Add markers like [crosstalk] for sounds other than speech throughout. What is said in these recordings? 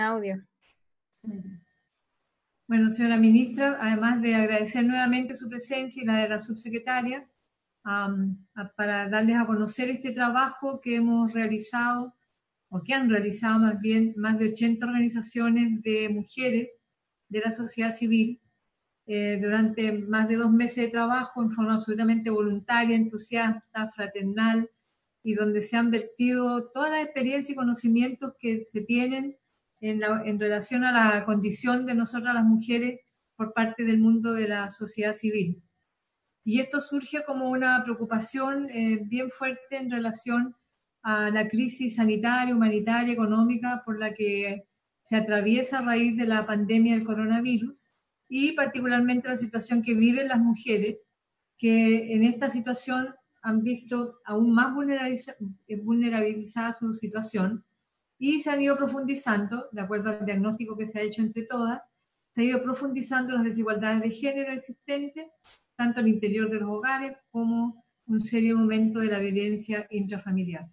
audio. Bueno, señora ministra, además de agradecer nuevamente su presencia y la de la subsecretaria, para darles a conocer este trabajo que hemos realizado, o que han realizado más bien más de 80 organizaciones de mujeres de la sociedad civil eh, durante más de dos meses de trabajo en forma absolutamente voluntaria, entusiasta, fraternal, y donde se han vertido toda la experiencia y conocimientos que se tienen en, relación a la condición de nosotras las mujeres por parte del mundo de la sociedad civil. Y esto surge como una preocupación eh, bien fuerte en relación a la crisis sanitaria, humanitaria, económica por la que se atraviesa a raíz de la pandemia del coronavirus y particularmente la situación que viven las mujeres, que en esta situación han visto aún más vulnerabilizada su situación y se han ido profundizando, de acuerdo al diagnóstico que se ha hecho entre todas, se ha ido profundizando las desigualdades de género existentes, tanto al interior de los hogares como un serio aumento de la violencia intrafamiliar.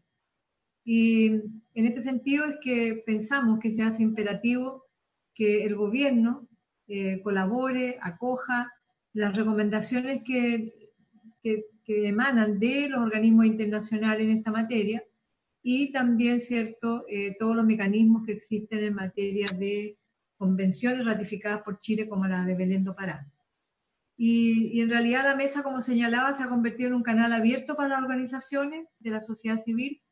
Y en este sentido es que pensamos que se hace imperativo que el gobierno eh, colabore, acoja las recomendaciones que, que, que emanan de los organismos internacionales en esta materia y también, ¿cierto?, eh, todos los mecanismos que existen en materia de convenciones ratificadas por Chile como la de Belén do Pará. Y, en realidad la mesa, como señalaba, se ha convertido en un canal abierto para las organizaciones de la sociedad civil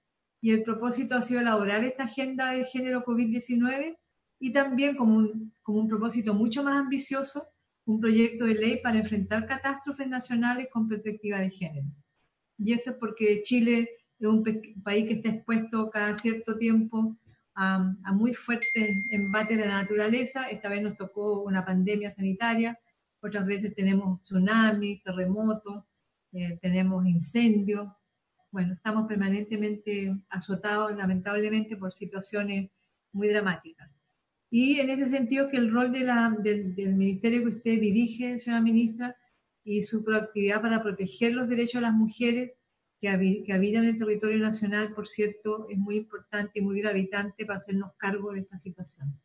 y el propósito ha sido elaborar esta agenda de género COVID-19 y también como un, como un propósito mucho más ambicioso, un proyecto de ley para enfrentar catástrofes nacionales con perspectiva de género. Y esto es porque Chile es un país que está expuesto cada cierto tiempo a, muy fuertes embates de la naturaleza. Esta vez nos tocó una pandemia sanitaria, otras veces tenemos tsunamis, terremotos, eh, tenemos incendios. Bueno, estamos permanentemente azotados, lamentablemente, por situaciones muy dramáticas. Y en ese sentido que el rol de la, del, del ministerio que usted dirige, señora ministra, y su proactividad para proteger los derechos de las mujeres que, habitan el territorio nacional, por cierto, es muy importante y muy gravitante para hacernos cargo de esta situación.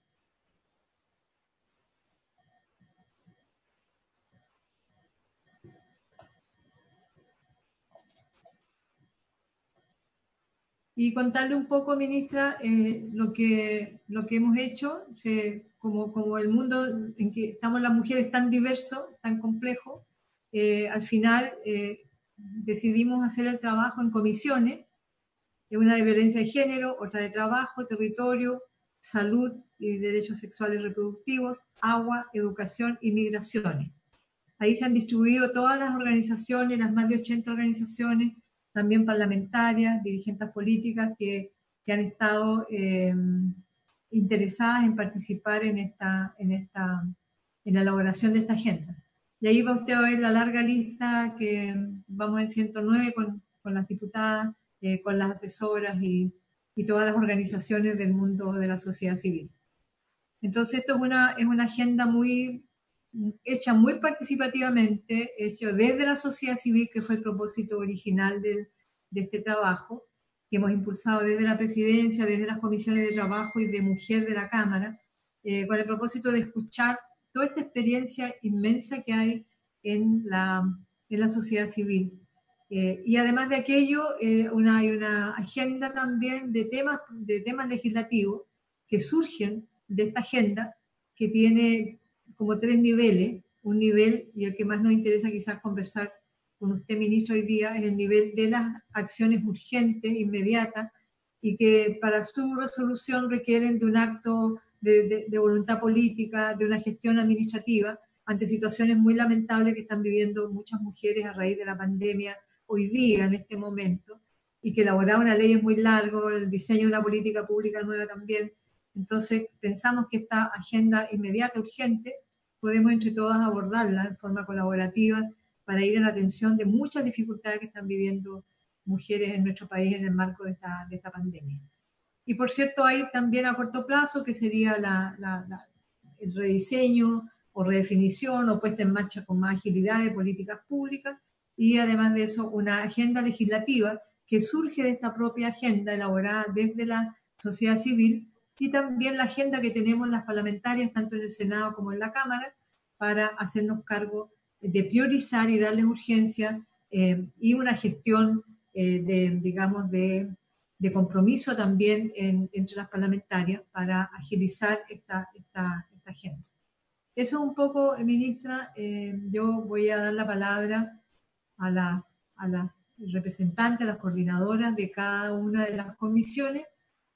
Y contarle un poco, ministra, eh, lo, que, lo que hemos hecho, como, como el mundo en que estamos las mujeres tan diverso, tan complejo, eh, al final eh, decidimos hacer el trabajo en comisiones, una de violencia de género, otra de trabajo, territorio, salud y derechos sexuales reproductivos, agua, educación y migraciones. Ahí se han distribuido todas las organizaciones, las más de 80 organizaciones, también parlamentarias, dirigentes políticas que, que han estado eh, interesadas en participar en, esta, en, esta, en la elaboración de esta agenda. Y ahí va usted a ver la larga lista que vamos en 109 con, con las diputadas, eh, con las asesoras y, y, todas las organizaciones del mundo de la sociedad civil. Entonces esto es una, es una agenda muy hecha muy participativamente, hecho desde la sociedad civil, que fue el propósito original de, de este trabajo, que hemos impulsado desde la presidencia, desde las comisiones de trabajo y de mujer de la Cámara, eh, con el propósito de escuchar toda esta experiencia inmensa que hay en la, en la sociedad civil. Eh, y además de aquello, eh, una, hay una agenda también de temas, de temas legislativos que surgen de esta agenda, que tiene como tres niveles. Un nivel, y el que más nos interesa quizás conversar con usted, ministro, hoy día, es el nivel de las acciones urgentes, inmediatas, y que para su resolución requieren de un acto de, voluntad política, de una gestión administrativa ante situaciones muy lamentables que están viviendo muchas mujeres a raíz de la pandemia hoy día, en este momento, y que elaborar una ley es muy largo, el diseño de una política pública nueva también. Entonces, pensamos que esta agenda inmediata, urgente, podemos entre todas abordarla en forma colaborativa para ir en atención de muchas dificultades que están viviendo mujeres en nuestro país en el marco de esta, de esta pandemia. Y por cierto, hay también a corto plazo, que sería el rediseño o redefinición o puesta en marcha con más agilidad de políticas públicas. Y además de eso una agenda legislativa que surge de esta propia agenda elaborada desde la sociedad civil y también la agenda que tenemos las parlamentarias, tanto en el Senado como en la Cámara, para hacernos cargo de priorizar y darles urgencia eh, y una gestión eh, de, digamos, de, de compromiso también entre las parlamentarias para agilizar esta, esta, agenda. Eso es un poco, ministra, eh, yo voy a dar la palabra a las, a las representantes, a las coordinadoras de cada una de las comisiones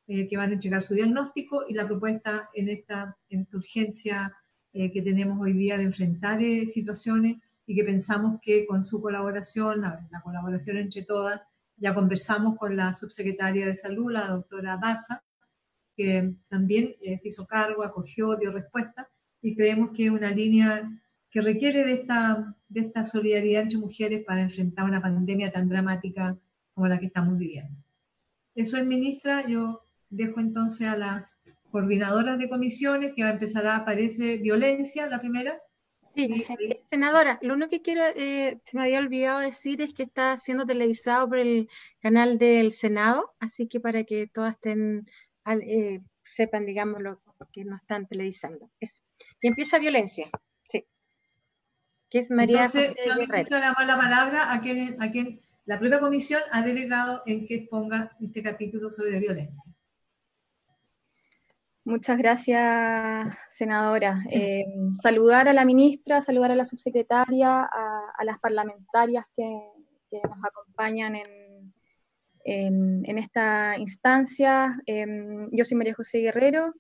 eh, que van a entregar su diagnóstico y la propuesta en esta, en esta urgencia eh, que tenemos hoy día de enfrentar situaciones y que pensamos que con su colaboración, la, la, colaboración entre todas, ya conversamos con la subsecretaria de Salud, la doctora Daza, que también se hizo cargo, acogió, dio respuesta y creemos que es una línea que requiere de esta, de esta solidaridad entre mujeres para enfrentar una pandemia tan dramática como la que estamos viviendo. Eso es, ministra. Yo dejo entonces a las coordinadoras de comisiones, que va a empezar a aparecer violencia, la primera. Sí, senadora, lo único que quiero, eh, se me había olvidado decir es que está siendo televisado por el canal del Senado, así que para que todas estén, eh, sepan, digamos, lo que no están televisando. Eso. Y empieza violencia, sí. Que es María Entonces, damos la palabra a quien, a quien la propia comisión ha delegado en que exponga este capítulo sobre violencia. Muchas gracias, senadora. Eh, saludar a la ministra, saludar a la subsecretaria, a, las parlamentarias que, nos acompañan en, en, esta instancia. Eh, yo soy María José Guerrero,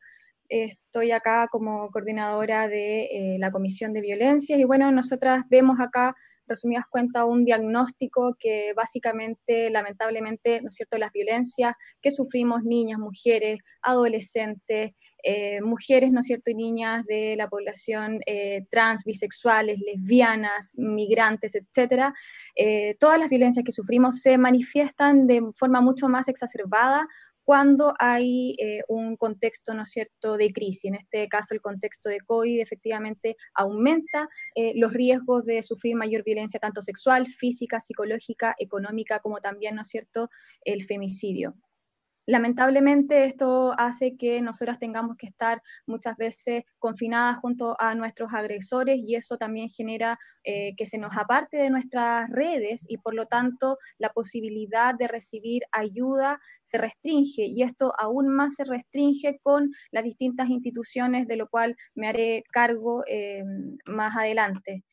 estoy acá como coordinadora de eh, la Comisión de Violencias y bueno, nosotras vemos acá, resumidas cuentas, un diagnóstico que básicamente, lamentablemente, ¿no es cierto?, las violencias que sufrimos niñas, mujeres, adolescentes, eh, mujeres, ¿no es cierto?, y niñas de la población eh, trans, bisexuales, lesbianas, migrantes, etcétera, todas las violencias que sufrimos se manifiestan de forma mucho más exacerbada cuando hay eh, un contexto, ¿no es cierto?, de crisis. En este caso, el contexto de COVID efectivamente aumenta eh, los riesgos de sufrir mayor violencia, tanto sexual, física, psicológica, económica, como también, ¿no es cierto?, el femicidio. Lamentablemente esto hace que nosotras tengamos que estar muchas veces confinadas junto a nuestros agresores y eso también genera eh, que se nos aparte de nuestras redes y por lo tanto la posibilidad de recibir ayuda se restringe y esto aún más se restringe con las distintas instituciones de lo cual me haré cargo eh, más adelante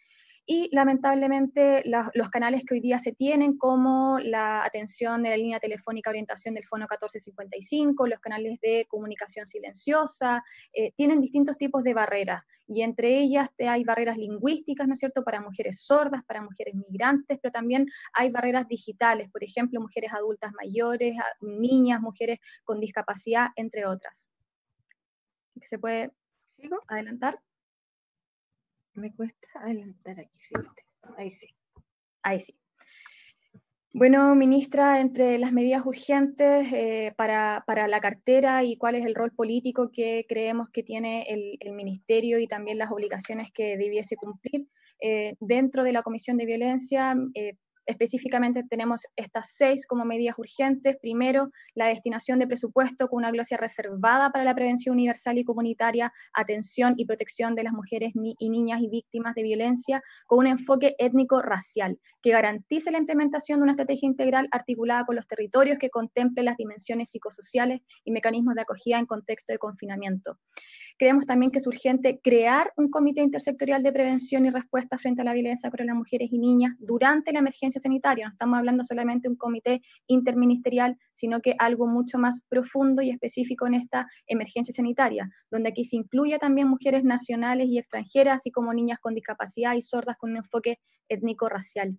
y lamentablemente los canales que hoy día se tienen, como la atención de la línea telefónica orientación del Fono 1455, los canales de comunicación silenciosa, eh, tienen distintos tipos de barreras y entre ellas hay barreras lingüísticas, ¿no es cierto?, para mujeres sordas, para mujeres migrantes, pero también hay barreras digitales, por ejemplo, mujeres adultas mayores, niñas, mujeres con discapacidad, entre otras. ¿Se puede adelantar? Me cuesta adelantar aquí, fíjate. Ahí sí. Ahí sí. Bueno, ministra, entre las medidas urgentes eh, para, la cartera y cuál es el rol político que creemos que tiene el, ministerio y también las obligaciones que debiese cumplir, eh, dentro de la Comisión de Violencia eh, Específicamente tenemos estas seis como medidas urgentes. Primero, la destinación de presupuesto con una glosia reservada para la prevención universal y comunitaria, atención y protección de las mujeres y niñas y víctimas de violencia, con un enfoque étnico-racial que garantice la implementación de una estrategia integral articulada con los territorios que contemple las dimensiones psicosociales y mecanismos de acogida en contexto de confinamiento. Creemos también que es urgente crear un comité intersectorial de prevención y respuesta frente a la violencia contra las mujeres y niñas durante la emergencia sanitaria. No estamos hablando solamente de un comité interministerial, sino que algo mucho más profundo y específico en esta emergencia sanitaria, donde aquí se incluye también mujeres nacionales y extranjeras, así como niñas con discapacidad y sordas con un enfoque étnico-racial.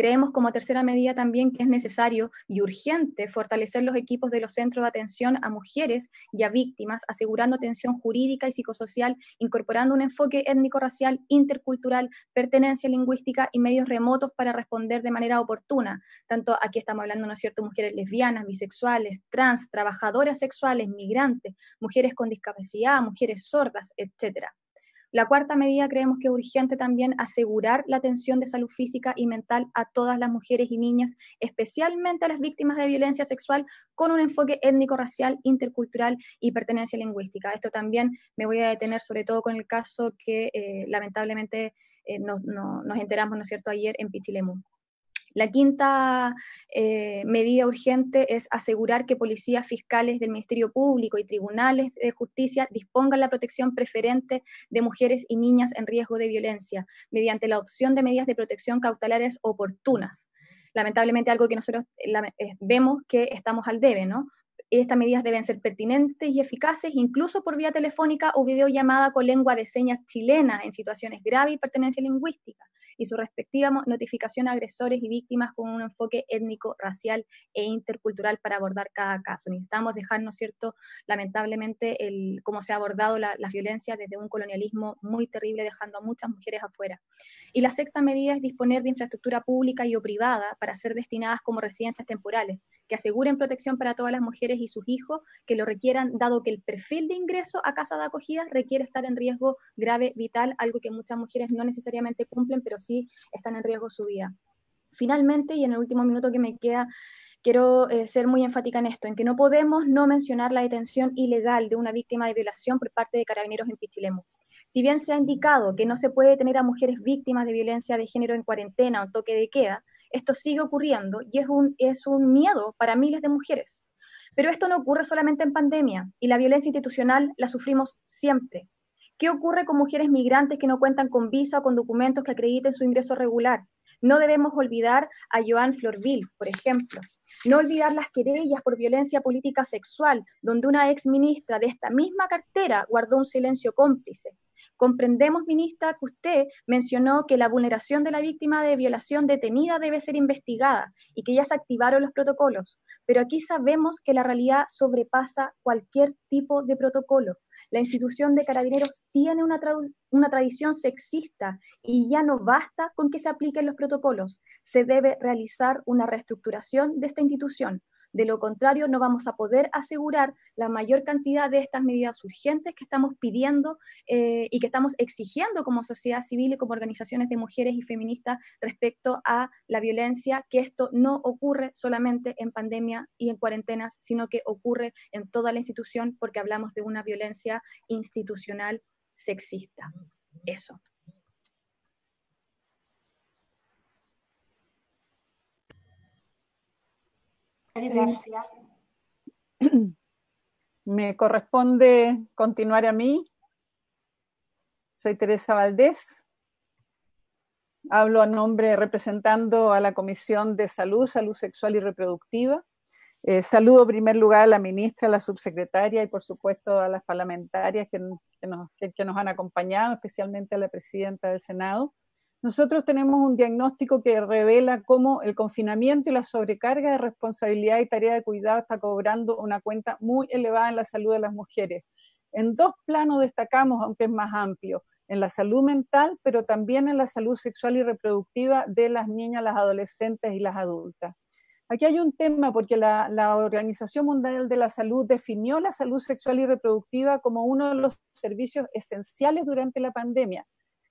Creemos como tercera medida también que es necesario y urgente fortalecer los equipos de los centros de atención a mujeres y a víctimas, asegurando atención jurídica y psicosocial, incorporando un enfoque étnico-racial, intercultural, pertenencia lingüística y medios remotos para responder de manera oportuna. Tanto aquí estamos hablando, ¿no es cierto?, mujeres lesbianas, bisexuales, trans, trabajadoras sexuales, migrantes, mujeres con discapacidad, mujeres sordas, etcétera. La cuarta medida creemos que es urgente también asegurar la atención de salud física y mental a todas las mujeres y niñas, especialmente a las víctimas de violencia sexual, con un enfoque étnico-racial, intercultural y pertenencia lingüística. Esto también me voy a detener sobre todo con el caso que eh, lamentablemente eh, nos, nos, enteramos, ¿no es cierto?, ayer en Pichilemú. La quinta eh, medida urgente es asegurar que policías fiscales del Ministerio Público y tribunales de justicia dispongan la protección preferente de mujeres y niñas en riesgo de violencia mediante la opción de medidas de protección cautelares oportunas. Lamentablemente algo que nosotros eh, vemos que estamos al debe, ¿no? Estas medidas deben ser pertinentes y eficaces, incluso por vía telefónica o videollamada con lengua de señas chilena en situaciones graves y pertenencia lingüística y su respectiva notificación a agresores y víctimas con un enfoque étnico, racial e intercultural para abordar cada caso. Necesitamos dejarnos, cierto, lamentablemente, el, cómo se ha abordado la, violencia desde un colonialismo muy terrible, dejando a muchas mujeres afuera. Y la sexta medida es disponer de infraestructura pública y o privada para ser destinadas como residencias temporales, que aseguren protección para todas las mujeres y sus hijos que lo requieran, dado que el perfil de ingreso a casa de acogida requiere estar en riesgo grave, vital, algo que muchas mujeres no necesariamente cumplen, pero sí están en riesgo su vida. Finalmente, y en el último minuto que me queda, quiero eh, ser muy enfática en esto, en que no podemos no mencionar la detención ilegal de una víctima de violación por parte de carabineros en Pichilemu. Si bien se ha indicado que no se puede detener a mujeres víctimas de violencia de género en cuarentena o toque de queda, esto sigue ocurriendo y es un, es un miedo para miles de mujeres. Pero esto no ocurre solamente en pandemia y la violencia institucional la sufrimos siempre. ¿Qué ocurre con mujeres migrantes que no cuentan con visa o con documentos que acrediten su ingreso regular? No debemos olvidar a Joan Florville, por ejemplo. No olvidar las querellas por violencia política sexual, donde una ex ministra de esta misma cartera guardó un silencio cómplice. Comprendemos, ministra, que usted mencionó que la vulneración de la víctima de violación detenida debe ser investigada y que ya se activaron los protocolos, pero aquí sabemos que la realidad sobrepasa cualquier tipo de protocolo. La institución de carabineros tiene una, tradición sexista y ya no basta con que se apliquen los protocolos. Se debe realizar una reestructuración de esta institución. De lo contrario, no vamos a poder asegurar la mayor cantidad de estas medidas urgentes que estamos pidiendo eh, y que estamos exigiendo como sociedad civil y como organizaciones de mujeres y feministas respecto a la violencia, que esto no ocurre solamente en pandemia y en cuarentenas, sino que ocurre en toda la institución porque hablamos de una violencia institucional sexista. Eso. Gracias. [clears throat] Me corresponde continuar a mí. Soy Teresa Valdés. Hablo a nombre representando a la Comisión de Salud, Salud Sexual y Reproductiva. Eh, saludo en primer lugar a la ministra, a la subsecretaria y por supuesto a las parlamentarias que, nos, que nos han acompañado, especialmente a la presidenta del Senado. Nosotros tenemos un diagnóstico que revela cómo el confinamiento y la sobrecarga de responsabilidad y tarea de cuidado está cobrando una cuenta muy elevada en la salud de las mujeres. En dos planos destacamos, aunque es más amplio, en la salud mental, pero también en la salud sexual y reproductiva de las niñas, las adolescentes y las adultas. Aquí hay un tema porque la, la, Organización Mundial de la Salud definió la salud sexual y reproductiva como uno de los servicios esenciales durante la pandemia.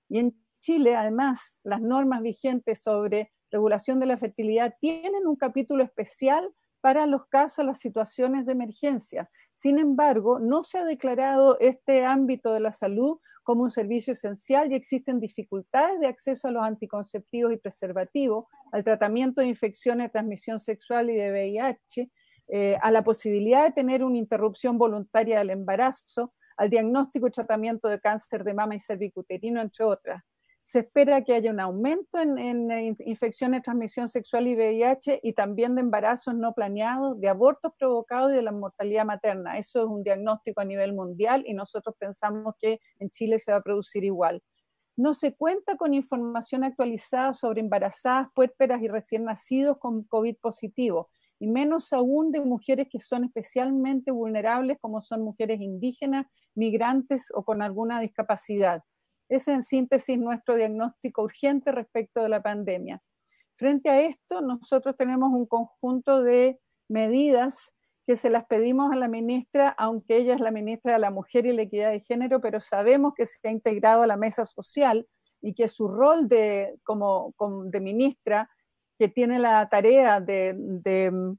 Y en Chile, además, las normas vigentes sobre regulación de la fertilidad tienen un capítulo especial para los casos, las situaciones de emergencia. Sin embargo, no se ha declarado este ámbito de la salud como un servicio esencial y existen dificultades de acceso a los anticonceptivos y preservativos, al tratamiento de infecciones de transmisión sexual y de VIH, eh, a la posibilidad de tener una interrupción voluntaria del embarazo, al diagnóstico y tratamiento de cáncer de mama y cervicuterino, entre otras se espera que haya un aumento en, infecciones de transmisión sexual y VIH y también de embarazos no planeados, de abortos provocados y de la mortalidad materna. Eso es un diagnóstico a nivel mundial y nosotros pensamos que en Chile se va a producir igual. No se cuenta con información actualizada sobre embarazadas, puérperas y recién nacidos con COVID positivo, y menos aún de mujeres que son especialmente vulnerables, como son mujeres indígenas, migrantes o con alguna discapacidad. Es en síntesis nuestro diagnóstico urgente respecto de la pandemia. Frente a esto, nosotros tenemos un conjunto de medidas que se las pedimos a la ministra, aunque ella es la ministra de la Mujer y la Equidad de Género, pero sabemos que se ha integrado a la mesa social y que su rol de, como, de ministra, que tiene la tarea de, de, mm,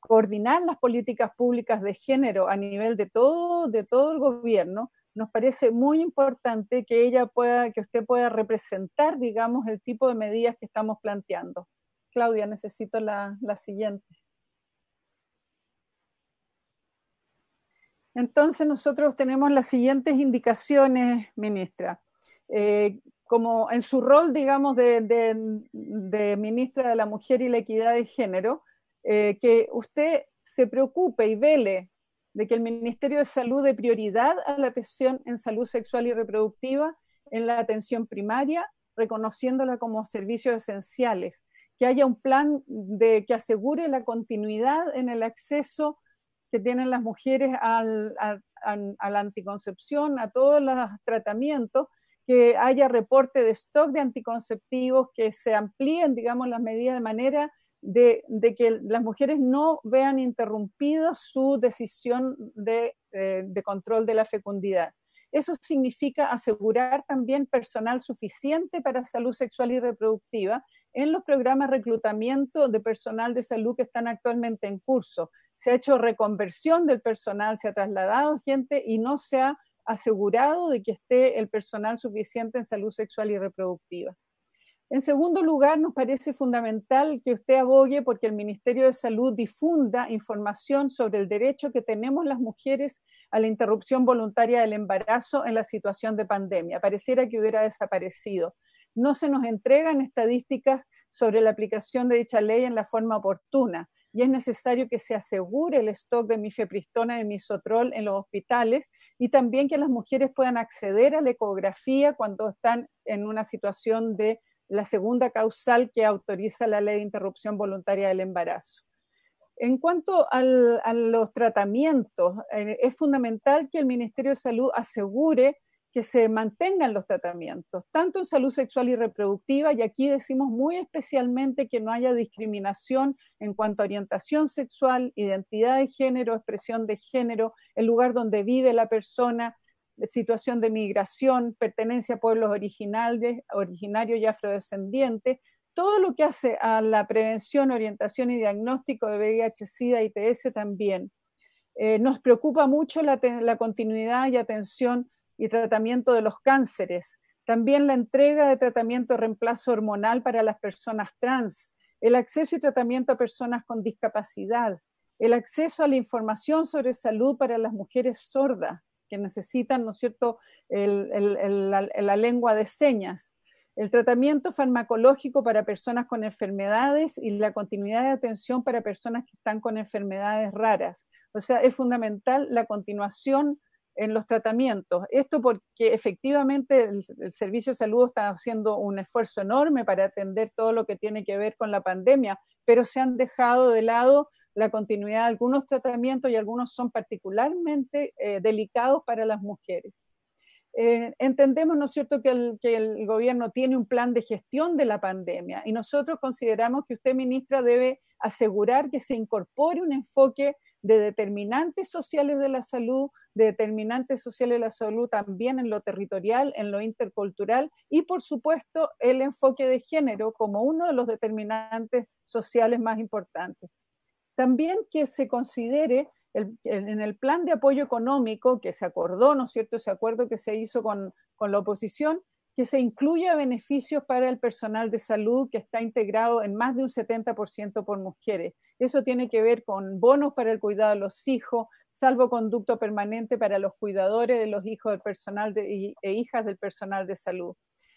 coordinar las políticas públicas de género a nivel de todo, de todo el gobierno, nos parece muy importante que ella pueda, que usted pueda representar, digamos, el tipo de medidas que estamos planteando. Claudia, necesito la, siguiente. Entonces nosotros tenemos las siguientes indicaciones, ministra. Eh, como en su rol, digamos, de, ministra de la Mujer y la Equidad de Género, eh, que usted se preocupe y vele de que el Ministerio de Salud dé prioridad a la atención en salud sexual y reproductiva en la atención primaria, reconociéndola como servicios esenciales, que haya un plan de, que asegure la continuidad en el acceso que tienen las mujeres al, a, la anticoncepción, a todos los tratamientos, que haya reporte de stock de anticonceptivos, que se amplíen, digamos, las medidas de manera de, que las mujeres no vean interrumpido su decisión de, eh, de control de la fecundidad. Eso significa asegurar también personal suficiente para salud sexual y reproductiva en los programas de reclutamiento de personal de salud que están actualmente en curso. Se ha hecho reconversión del personal, se ha trasladado gente y no se ha asegurado de que esté el personal suficiente en salud sexual y reproductiva. En segundo lugar, nos parece fundamental que usted abogue porque el Ministerio de Salud difunda información sobre el derecho que tenemos las mujeres a la interrupción voluntaria del embarazo en la situación de pandemia. Pareciera que hubiera desaparecido. No se nos entregan estadísticas sobre la aplicación de dicha ley en la forma oportuna y es necesario que se asegure el stock de mifepristona y misotrol en los hospitales y también que las mujeres puedan acceder a la ecografía cuando están en una situación de la segunda causal que autoriza la ley de interrupción voluntaria del embarazo. En cuanto a los tratamientos, eh, es fundamental que el Ministerio de Salud asegure que se mantengan los tratamientos, tanto en salud sexual y reproductiva, y aquí decimos muy especialmente que no haya discriminación en cuanto a orientación sexual, identidad de género, expresión de género, el lugar donde vive la persona, situación de migración, pertenencia a pueblos originales, originarios y afrodescendientes, todo lo que hace a la prevención, orientación y diagnóstico de VIH, SIDA y TS también. Eh, nos preocupa mucho la, la continuidad y atención y tratamiento de los cánceres, también la entrega de tratamiento de reemplazo hormonal para las personas trans, el acceso y tratamiento a personas con discapacidad, el acceso a la información sobre salud para las mujeres sordas, que necesitan, ¿no es cierto?, la, lengua de señas, el tratamiento farmacológico para personas con enfermedades y la continuidad de atención para personas que están con enfermedades raras. O sea, es fundamental la continuación en los tratamientos. Esto porque efectivamente el, Servicio de Salud está haciendo un esfuerzo enorme para atender todo lo que tiene que ver con la pandemia, pero se han dejado de lado la continuidad de algunos tratamientos y algunos son particularmente eh, delicados para las mujeres. Eh, entendemos, ¿no es cierto?, que el, que el, gobierno tiene un plan de gestión de la pandemia y nosotros consideramos que usted, ministra, debe asegurar que se incorpore un enfoque de determinantes sociales de la salud, de determinantes sociales de la salud también en lo territorial, en lo intercultural y, por supuesto, el enfoque de género como uno de los determinantes sociales más importantes. También que se considere en el plan de apoyo económico que se acordó, ¿no es cierto?, ese acuerdo que se hizo con, la oposición, que se incluya beneficios para el personal de salud que está integrado en más de un 70% por mujeres. Eso tiene que ver con bonos para el cuidado de los hijos, salvoconducto permanente para los cuidadores de los hijos del personal e hijas del personal de salud.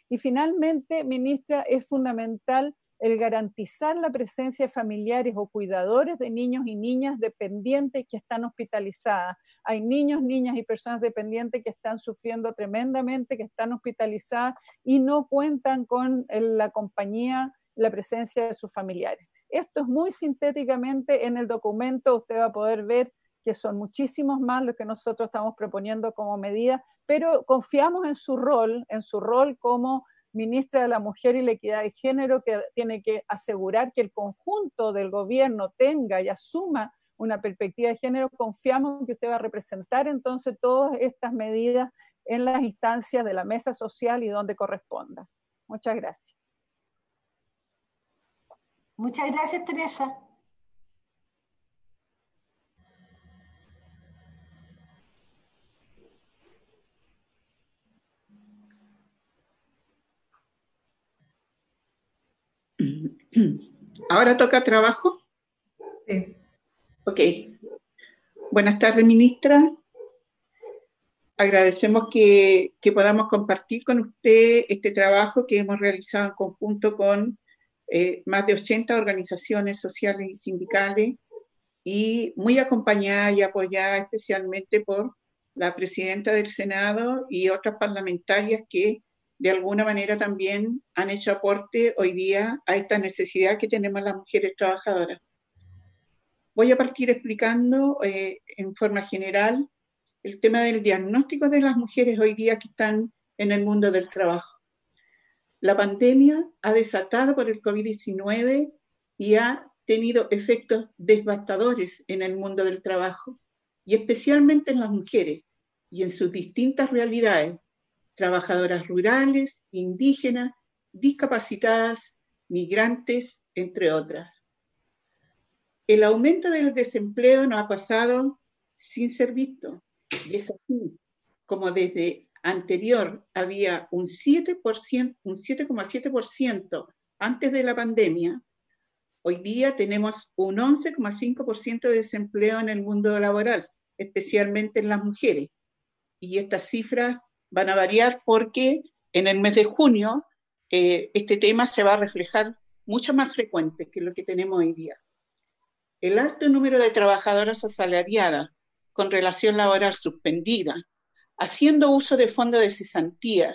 Y finalmente, ministra, es fundamental el garantizar la presencia de familiares o cuidadores de niños y niñas dependientes que están hospitalizadas. Hay niños, niñas y personas dependientes que están sufriendo tremendamente, que están hospitalizadas y no cuentan con la compañía, la presencia de sus familiares. Esto es muy sintéticamente en el documento, usted va a poder ver que son muchísimos más los que nosotros estamos proponiendo como medida, pero confiamos en su rol, en su rol como ministra de la Mujer y la Equidad de Género, que tiene que asegurar que el conjunto del gobierno tenga y asuma una perspectiva de género, confiamos en que usted va a representar entonces todas estas medidas en las instancias de la mesa social y donde corresponda. Muchas gracias. Muchas gracias, Teresa. [clears throat] ¿Ahora toca trabajo? Sí. Ok. Buenas tardes, ministra. Agradecemos que, podamos compartir con usted este trabajo que hemos realizado en conjunto con eh, más de 80 organizaciones sociales y sindicales y muy acompañada y apoyada especialmente por la presidenta del Senado y otras parlamentarias que de alguna manera también han hecho aporte hoy día a esta necesidad que tenemos las mujeres trabajadoras. Voy a partir explicando eh, en forma general el tema del diagnóstico de las mujeres hoy día que están en el mundo del trabajo. La pandemia ha desatado por el COVID-19 y ha tenido efectos devastadores en el mundo del trabajo y especialmente en las mujeres y en sus distintas realidades, trabajadoras rurales, indígenas, discapacitadas, migrantes, entre otras. El aumento del desempleo no ha pasado sin ser visto. Y es así como desde anterior había un 7%, un 7,7% antes de la pandemia, hoy día tenemos un 11,5% de desempleo en el mundo laboral, especialmente en las mujeres. Y estas cifras van a variar porque en el mes de junio eh, este tema se va a reflejar mucho más frecuente que lo que tenemos hoy día. El alto número de trabajadoras asalariadas con relación laboral suspendida, haciendo uso de fondos de cesantía,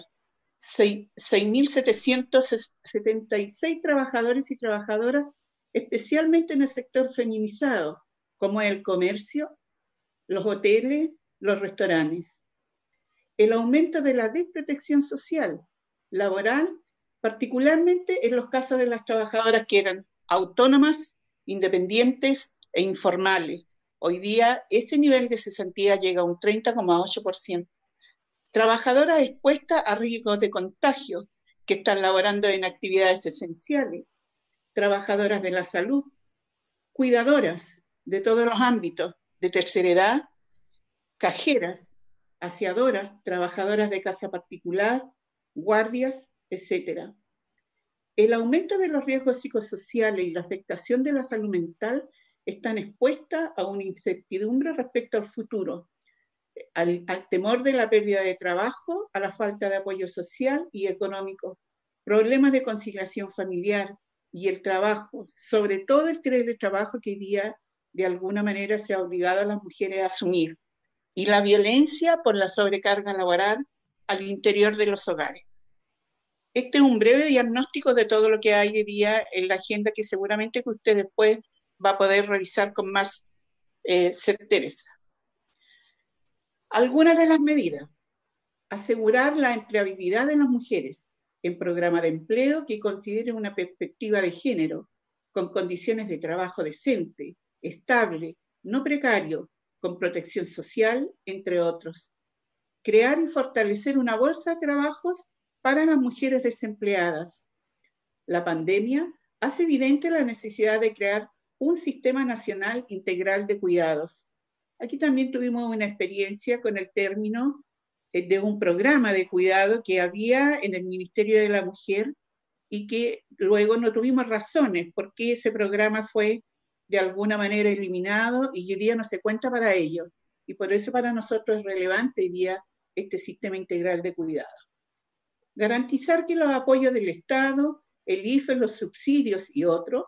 6.776 trabajadores y trabajadoras, especialmente en el sector feminizado, como el comercio, los hoteles, los restaurantes el aumento de la desprotección social laboral, particularmente en los casos de las trabajadoras que eran autónomas, independientes e informales. Hoy día ese nivel de cesantía llega a un 30,8%. Trabajadoras expuestas a riesgos de contagio que están laborando en actividades esenciales. Trabajadoras de la salud, cuidadoras de todos los ámbitos, de tercera edad, cajeras, aseadoras, trabajadoras de casa particular, guardias, etc. El aumento de los riesgos psicosociales y la afectación de la salud mental están expuestas a una incertidumbre respecto al futuro, al, temor de la pérdida de trabajo, a la falta de apoyo social y económico, problemas de conciliación familiar y el trabajo, sobre todo el teletrabajo que hoy día de alguna manera se ha obligado a las mujeres a asumir y la violencia por la sobrecarga laboral al interior de los hogares. Este es un breve diagnóstico de todo lo que hay hoy día en la agenda que seguramente usted después va a poder revisar con más eh, certeza. Algunas de las medidas. Asegurar la empleabilidad de las mujeres en programa de empleo que considere una perspectiva de género, con condiciones de trabajo decente, estable, no precario, con protección social, entre otros. Crear y fortalecer una bolsa de trabajos para las mujeres desempleadas. La pandemia hace evidente la necesidad de crear un sistema nacional integral de cuidados. Aquí también tuvimos una experiencia con el término eh, de un programa de cuidado que había en el Ministerio de la Mujer y que luego no tuvimos razones por qué ese programa fue de alguna manera eliminado y hoy día no se cuenta para ello. Y por eso para nosotros es relevante hoy día este sistema integral de cuidado. Garantizar que los apoyos del Estado, el IFE, los subsidios y otros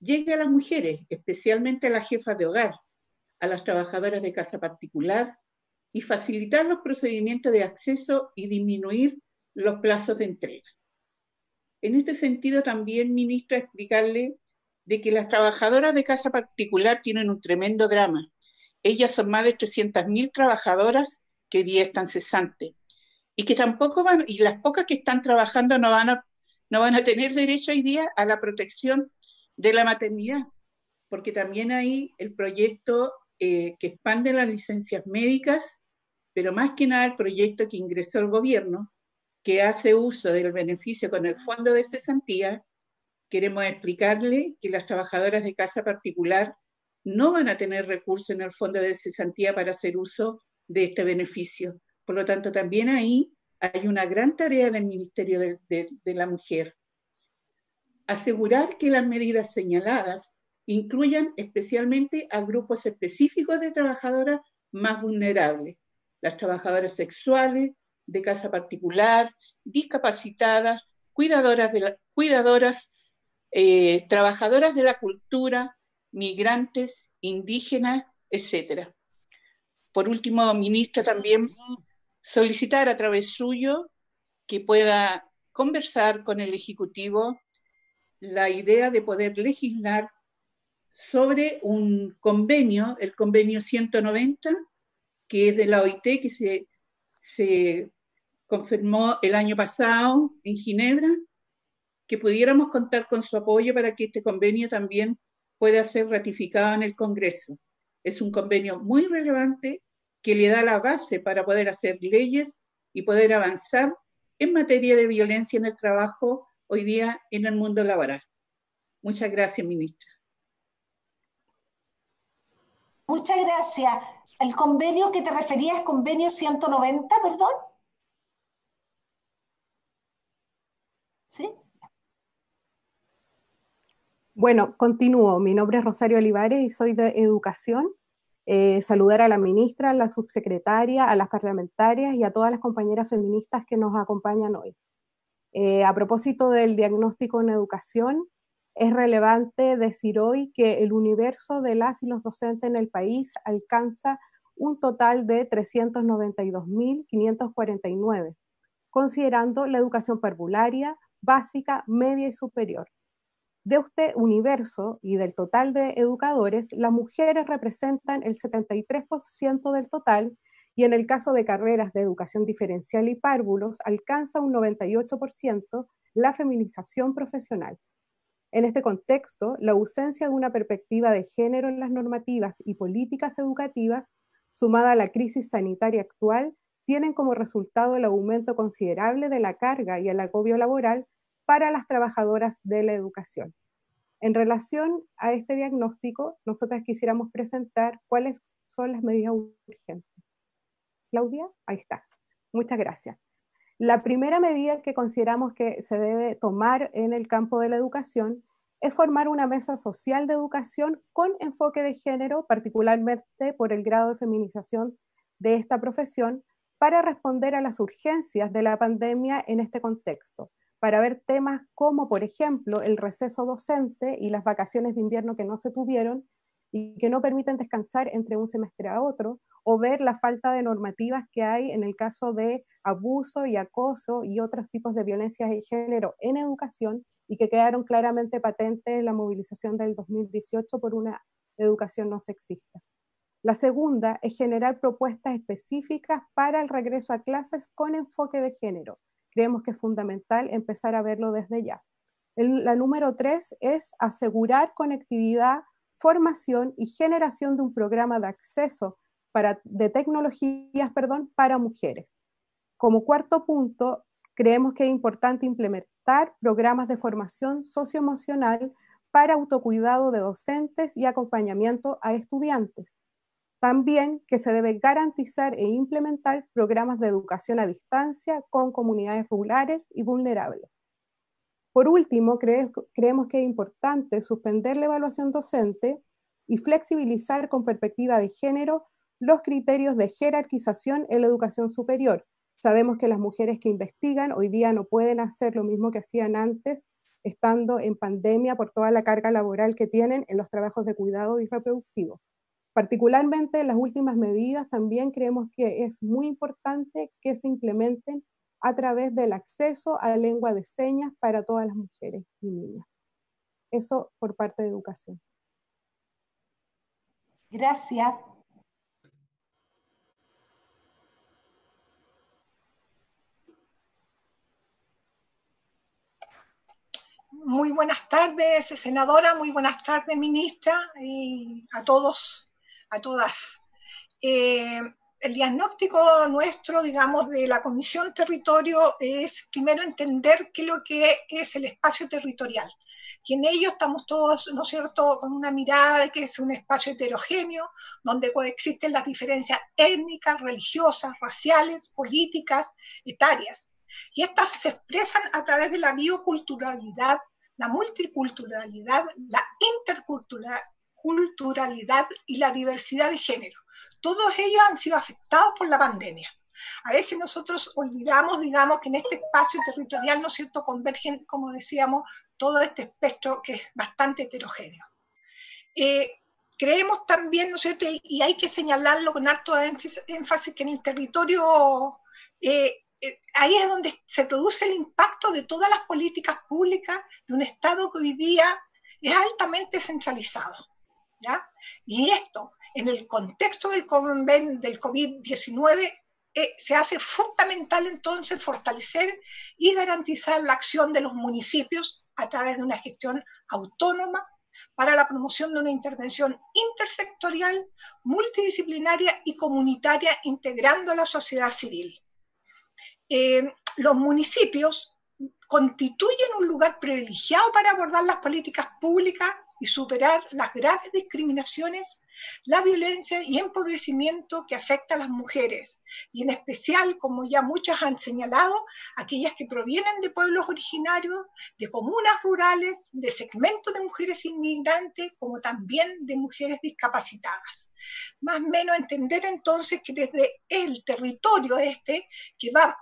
lleguen a las mujeres, especialmente a las jefas de hogar, a las trabajadoras de casa particular y facilitar los procedimientos de acceso y disminuir los plazos de entrega. En este sentido, también, ministra, explicarle de que las trabajadoras de casa particular tienen un tremendo drama. Ellas son más de 300.000 trabajadoras que día están cesantes y que tampoco van, y las pocas que están trabajando no van a, no van a tener derecho hoy día a la protección de la maternidad. porque también hay el proyecto eh, que expande las licencias médicas, pero más que nada el proyecto que ingresó el gobierno, que hace uso del beneficio con el fondo de cesantía. Queremos explicarle que las trabajadoras de casa particular no van a tener recursos en el fondo de cesantía para hacer uso de este beneficio. Por lo tanto, también ahí hay una gran tarea del Ministerio de, la Mujer. Asegurar que las medidas señaladas incluyan especialmente a grupos específicos de trabajadoras más vulnerables, las trabajadoras sexuales, de casa particular, discapacitadas, cuidadoras, de cuidadoras eh, trabajadoras de la cultura, migrantes, indígenas, etc. Por último, ministra, también solicitar a través suyo que pueda conversar con el Ejecutivo la idea de poder legislar sobre un convenio, el convenio 190, que es de la OIT, que se, se confirmó el año pasado en Ginebra, que pudiéramos contar con su apoyo para que este convenio también pueda ser ratificado en el Congreso. Es un convenio muy relevante que le da la base para poder hacer leyes y poder avanzar en materia de violencia en el trabajo hoy día en el mundo laboral. Muchas gracias, ministra. Muchas gracias. ¿El convenio que te referías convenio 190, perdón? ¿Sí? Bueno, continúo. Mi nombre es Rosario Olivares y soy de Educación. Eh, saludar a la ministra, a la subsecretaria, a las parlamentarias y a todas las compañeras feministas que nos acompañan hoy. Eh, a propósito del diagnóstico en educación, es relevante decir hoy que el universo de las y los docentes en el país alcanza un total de 392.549, considerando la educación parvularia, básica, media y superior. De este universo y del total de educadores, las mujeres representan el 73% del total y en el caso de carreras de educación diferencial y párvulos alcanza un 98% la feminización profesional. En este contexto, la ausencia de una perspectiva de género en las normativas y políticas educativas, sumada a la crisis sanitaria actual, tienen como resultado el aumento considerable de la carga y el agobio laboral para las trabajadoras de la educación. En relación a este diagnóstico, nosotras quisiéramos presentar cuáles son las medidas urgentes. Claudia, ahí está. Muchas gracias. La primera medida que consideramos que se debe tomar en el campo de la educación es formar una mesa social de educación con enfoque de género, particularmente por el grado de feminización de esta profesión, para responder a las urgencias de la pandemia en este contexto para ver temas como, por ejemplo, el receso docente y las vacaciones de invierno que no se tuvieron y que no permiten descansar entre un semestre a otro, o ver la falta de normativas que hay en el caso de abuso y acoso y otros tipos de violencia de género en educación y que quedaron claramente patentes en la movilización del 2018 por una educación no sexista. La segunda es generar propuestas específicas para el regreso a clases con enfoque de género, creemos que es fundamental empezar a verlo desde ya. la número tres es asegurar conectividad, formación y generación de un programa de acceso para, de tecnologías perdón, para mujeres. Como cuarto punto, creemos que es importante implementar programas de formación socioemocional para autocuidado de docentes y acompañamiento a estudiantes. También que se debe garantizar e implementar programas de educación a distancia con comunidades rurales y vulnerables. Por último, creemos que es importante suspender la evaluación docente y flexibilizar con perspectiva de género los criterios de jerarquización en la educación superior. Sabemos que las mujeres que investigan hoy día no pueden hacer lo mismo que hacían antes, estando en pandemia por toda la carga laboral que tienen en los trabajos de cuidado y reproductivo. Particularmente las últimas medidas también creemos que es muy importante que se implementen a través del acceso a la lengua de señas para todas las mujeres y niñas. Eso por parte de educación. Gracias. muy buenas tardes, senadora, muy buenas tardes, ministra, y a todos, a todas. Eh, el diagnóstico nuestro, digamos, de la Comisión Territorio es primero entender qué es lo que es el espacio territorial. Y en ello estamos todos, ¿no es cierto?, con una mirada de que es un espacio heterogéneo, donde coexisten las diferencias étnicas, religiosas, raciales, políticas, etarias. Y estas se expresan a través de la bioculturalidad, la multiculturalidad, la interculturalidad y la diversidad de género todos ellos han sido afectados por la pandemia. A veces nosotros olvidamos, digamos, que en este espacio territorial, ¿no es cierto?, convergen, como decíamos, todo este espectro que es bastante heterogéneo. Eh, creemos también, ¿no es cierto?, y hay que señalarlo con alto énfasis, que en el territorio, eh, eh, ahí es donde se produce el impacto de todas las políticas públicas de un Estado que hoy día es altamente centralizado. Y esto, en el contexto del, del COVID-19 eh, se hace fundamental entonces fortalecer y garantizar la acción de los municipios a través de una gestión autónoma para la promoción de una intervención intersectorial, multidisciplinaria y comunitaria integrando a la sociedad civil. Eh, los municipios constituyen un lugar privilegiado para abordar las políticas públicas y superar las graves discriminaciones, la violencia y empobrecimiento que afecta a las mujeres, y en especial, como ya muchas han señalado, aquellas que provienen de pueblos originarios, de comunas rurales, de segmentos de mujeres inmigrantes, como también de mujeres discapacitadas. Más o menos entender entonces que desde el territorio este, que va,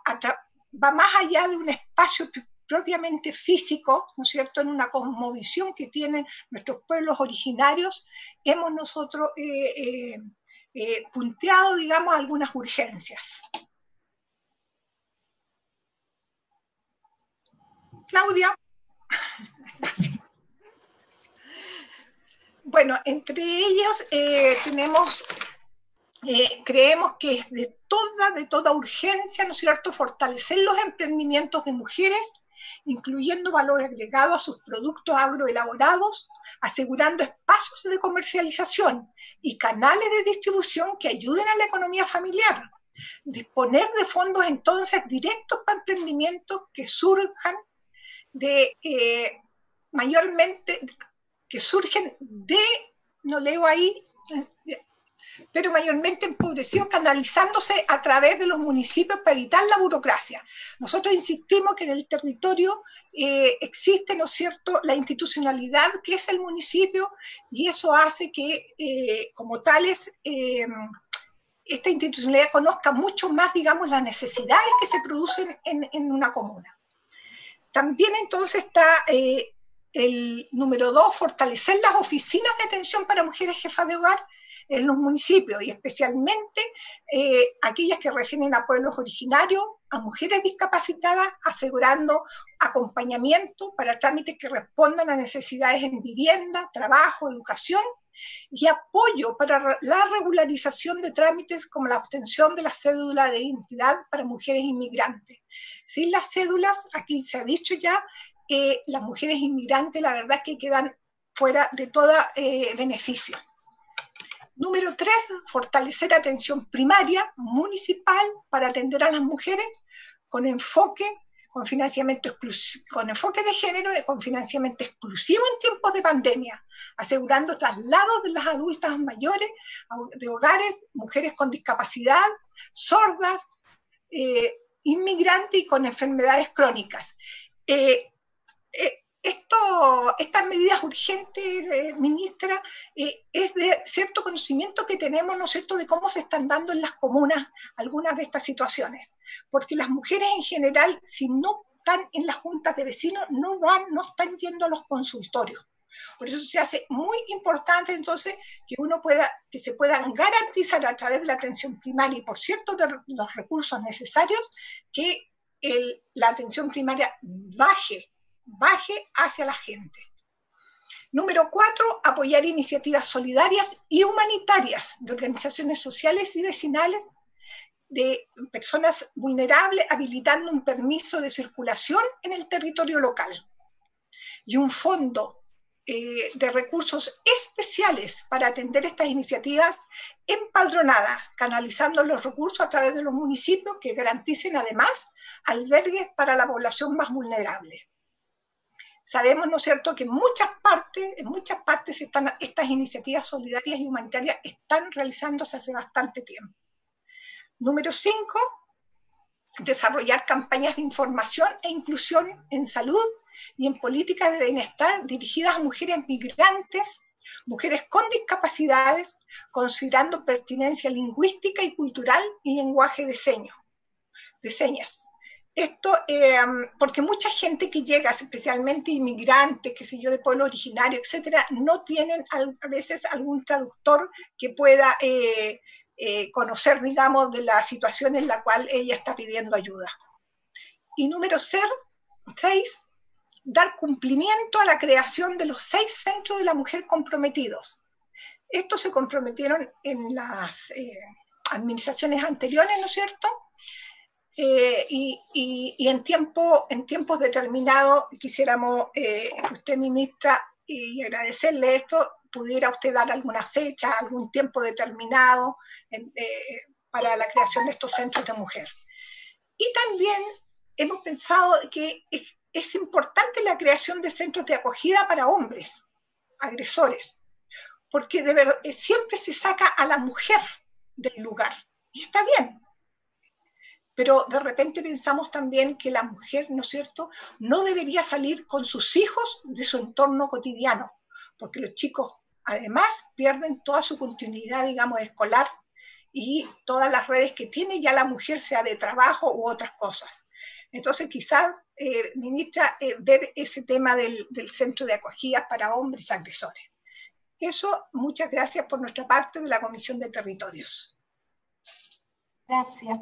va más allá de un espacio propiamente físico, ¿no es cierto?, en una cosmovisión que tienen nuestros pueblos originarios, hemos nosotros eh, eh, eh, punteado, digamos, algunas urgencias. Claudia. [laughs] Bueno, entre ellos tenemos creemos que es de toda, de toda urgencia, ¿no es cierto?, fortalecer los emprendimientos de mujeres incluyendo valor agregado a sus productos agroelaborados, asegurando espacios de comercialización y canales de distribución que ayuden a la economía familiar. Disponer de fondos entonces directos para emprendimientos que surjan de eh, mayormente, que surgen de, no leo ahí, pero mayormente empobrecidos, canalizándose a través de los municipios para evitar la burocracia. Nosotros insistimos que en el territorio eh, existe, ¿no es cierto?, la institucionalidad que es el municipio y eso hace que, eh, como tales, eh, esta institucionalidad conozca mucho más, digamos, las necesidades que se producen en, en una comuna. También entonces está el número dos, fortalecer las oficinas de atención para mujeres jefas de hogar en los municipios y especialmente eh, aquellas que refieren a pueblos originarios, a mujeres discapacitadas, asegurando acompañamiento para trámites que respondan a necesidades en vivienda, trabajo, educación y apoyo para la regularización de trámites como la obtención de la cédula de identidad para mujeres inmigrantes. Sin las cédulas, aquí se ha dicho ya, eh, las mujeres inmigrantes la verdad es que quedan fuera de todo eh, beneficio. Número tres, fortalecer atención primaria municipal para atender a las mujeres con enfoque, con financiamiento con enfoque de género y con financiamiento exclusivo en tiempos de pandemia, asegurando traslados de las adultas mayores de hogares, mujeres con discapacidad, sordas, eh, inmigrantes y con enfermedades crónicas. Eh, eh, estas medidas urgentes, eh, ministra, eh, es de cierto conocimiento que tenemos, ¿no es cierto?, de cómo se están dando en las comunas algunas de estas situaciones. Porque las mujeres en general, si no están en las juntas de vecinos, no van, no están yendo a los consultorios. Por eso se hace muy importante entonces que uno pueda, que se puedan garantizar a través de la atención primaria y por cierto de los recursos necesarios que la atención primaria baje baje hacia la gente. Número cuatro, apoyar iniciativas solidarias y humanitarias de organizaciones sociales y vecinales de personas vulnerables, habilitando un permiso de circulación en el territorio local. y un fondo eh, de recursos especiales para atender estas iniciativas empadronadas, canalizando los recursos a través de los municipios que garanticen además albergues para la población más vulnerable. Sabemos, ¿no es cierto?, que en muchas partes, en muchas partes estas iniciativas solidarias y humanitarias están realizándose hace bastante tiempo. Número cinco, desarrollar campañas de información e inclusión en salud y en políticas de bienestar dirigidas a mujeres migrantes, mujeres con discapacidades, considerando pertinencia lingüística y cultural y lenguaje de señas. Esto eh, porque mucha gente que llega, especialmente inmigrantes, que sé yo, de pueblo originario, etcétera, no tienen a veces algún traductor que pueda eh, eh, conocer, digamos, de la situación en la cual ella está pidiendo ayuda. Y número seis, dar cumplimiento a la creación de los seis centros de la mujer comprometidos. Estos se comprometieron en las administraciones anteriores, ¿no es cierto? Eh, y, en, tiempo, en tiempos determinados quisiéramos, eh, usted ministra, y agradecerle esto, pudiera usted dar alguna fecha, algún tiempo determinado eh, para la creación de estos centros de mujer. Y también hemos pensado que es, es importante la creación de centros de acogida para hombres agresores, porque de verdad, siempre se saca a la mujer del lugar. Y está bien, pero de repente pensamos también que la mujer, ¿no es cierto?, no debería salir con sus hijos de su entorno cotidiano, porque los chicos además pierden toda su continuidad, digamos, escolar y todas las redes que tiene ya la mujer, sea de trabajo u otras cosas. Entonces, quizás, eh, ministra, eh, ver ese tema del, del centro de acogida para hombres agresores. Eso, muchas gracias por nuestra parte de la Comisión de Territorios. Gracias.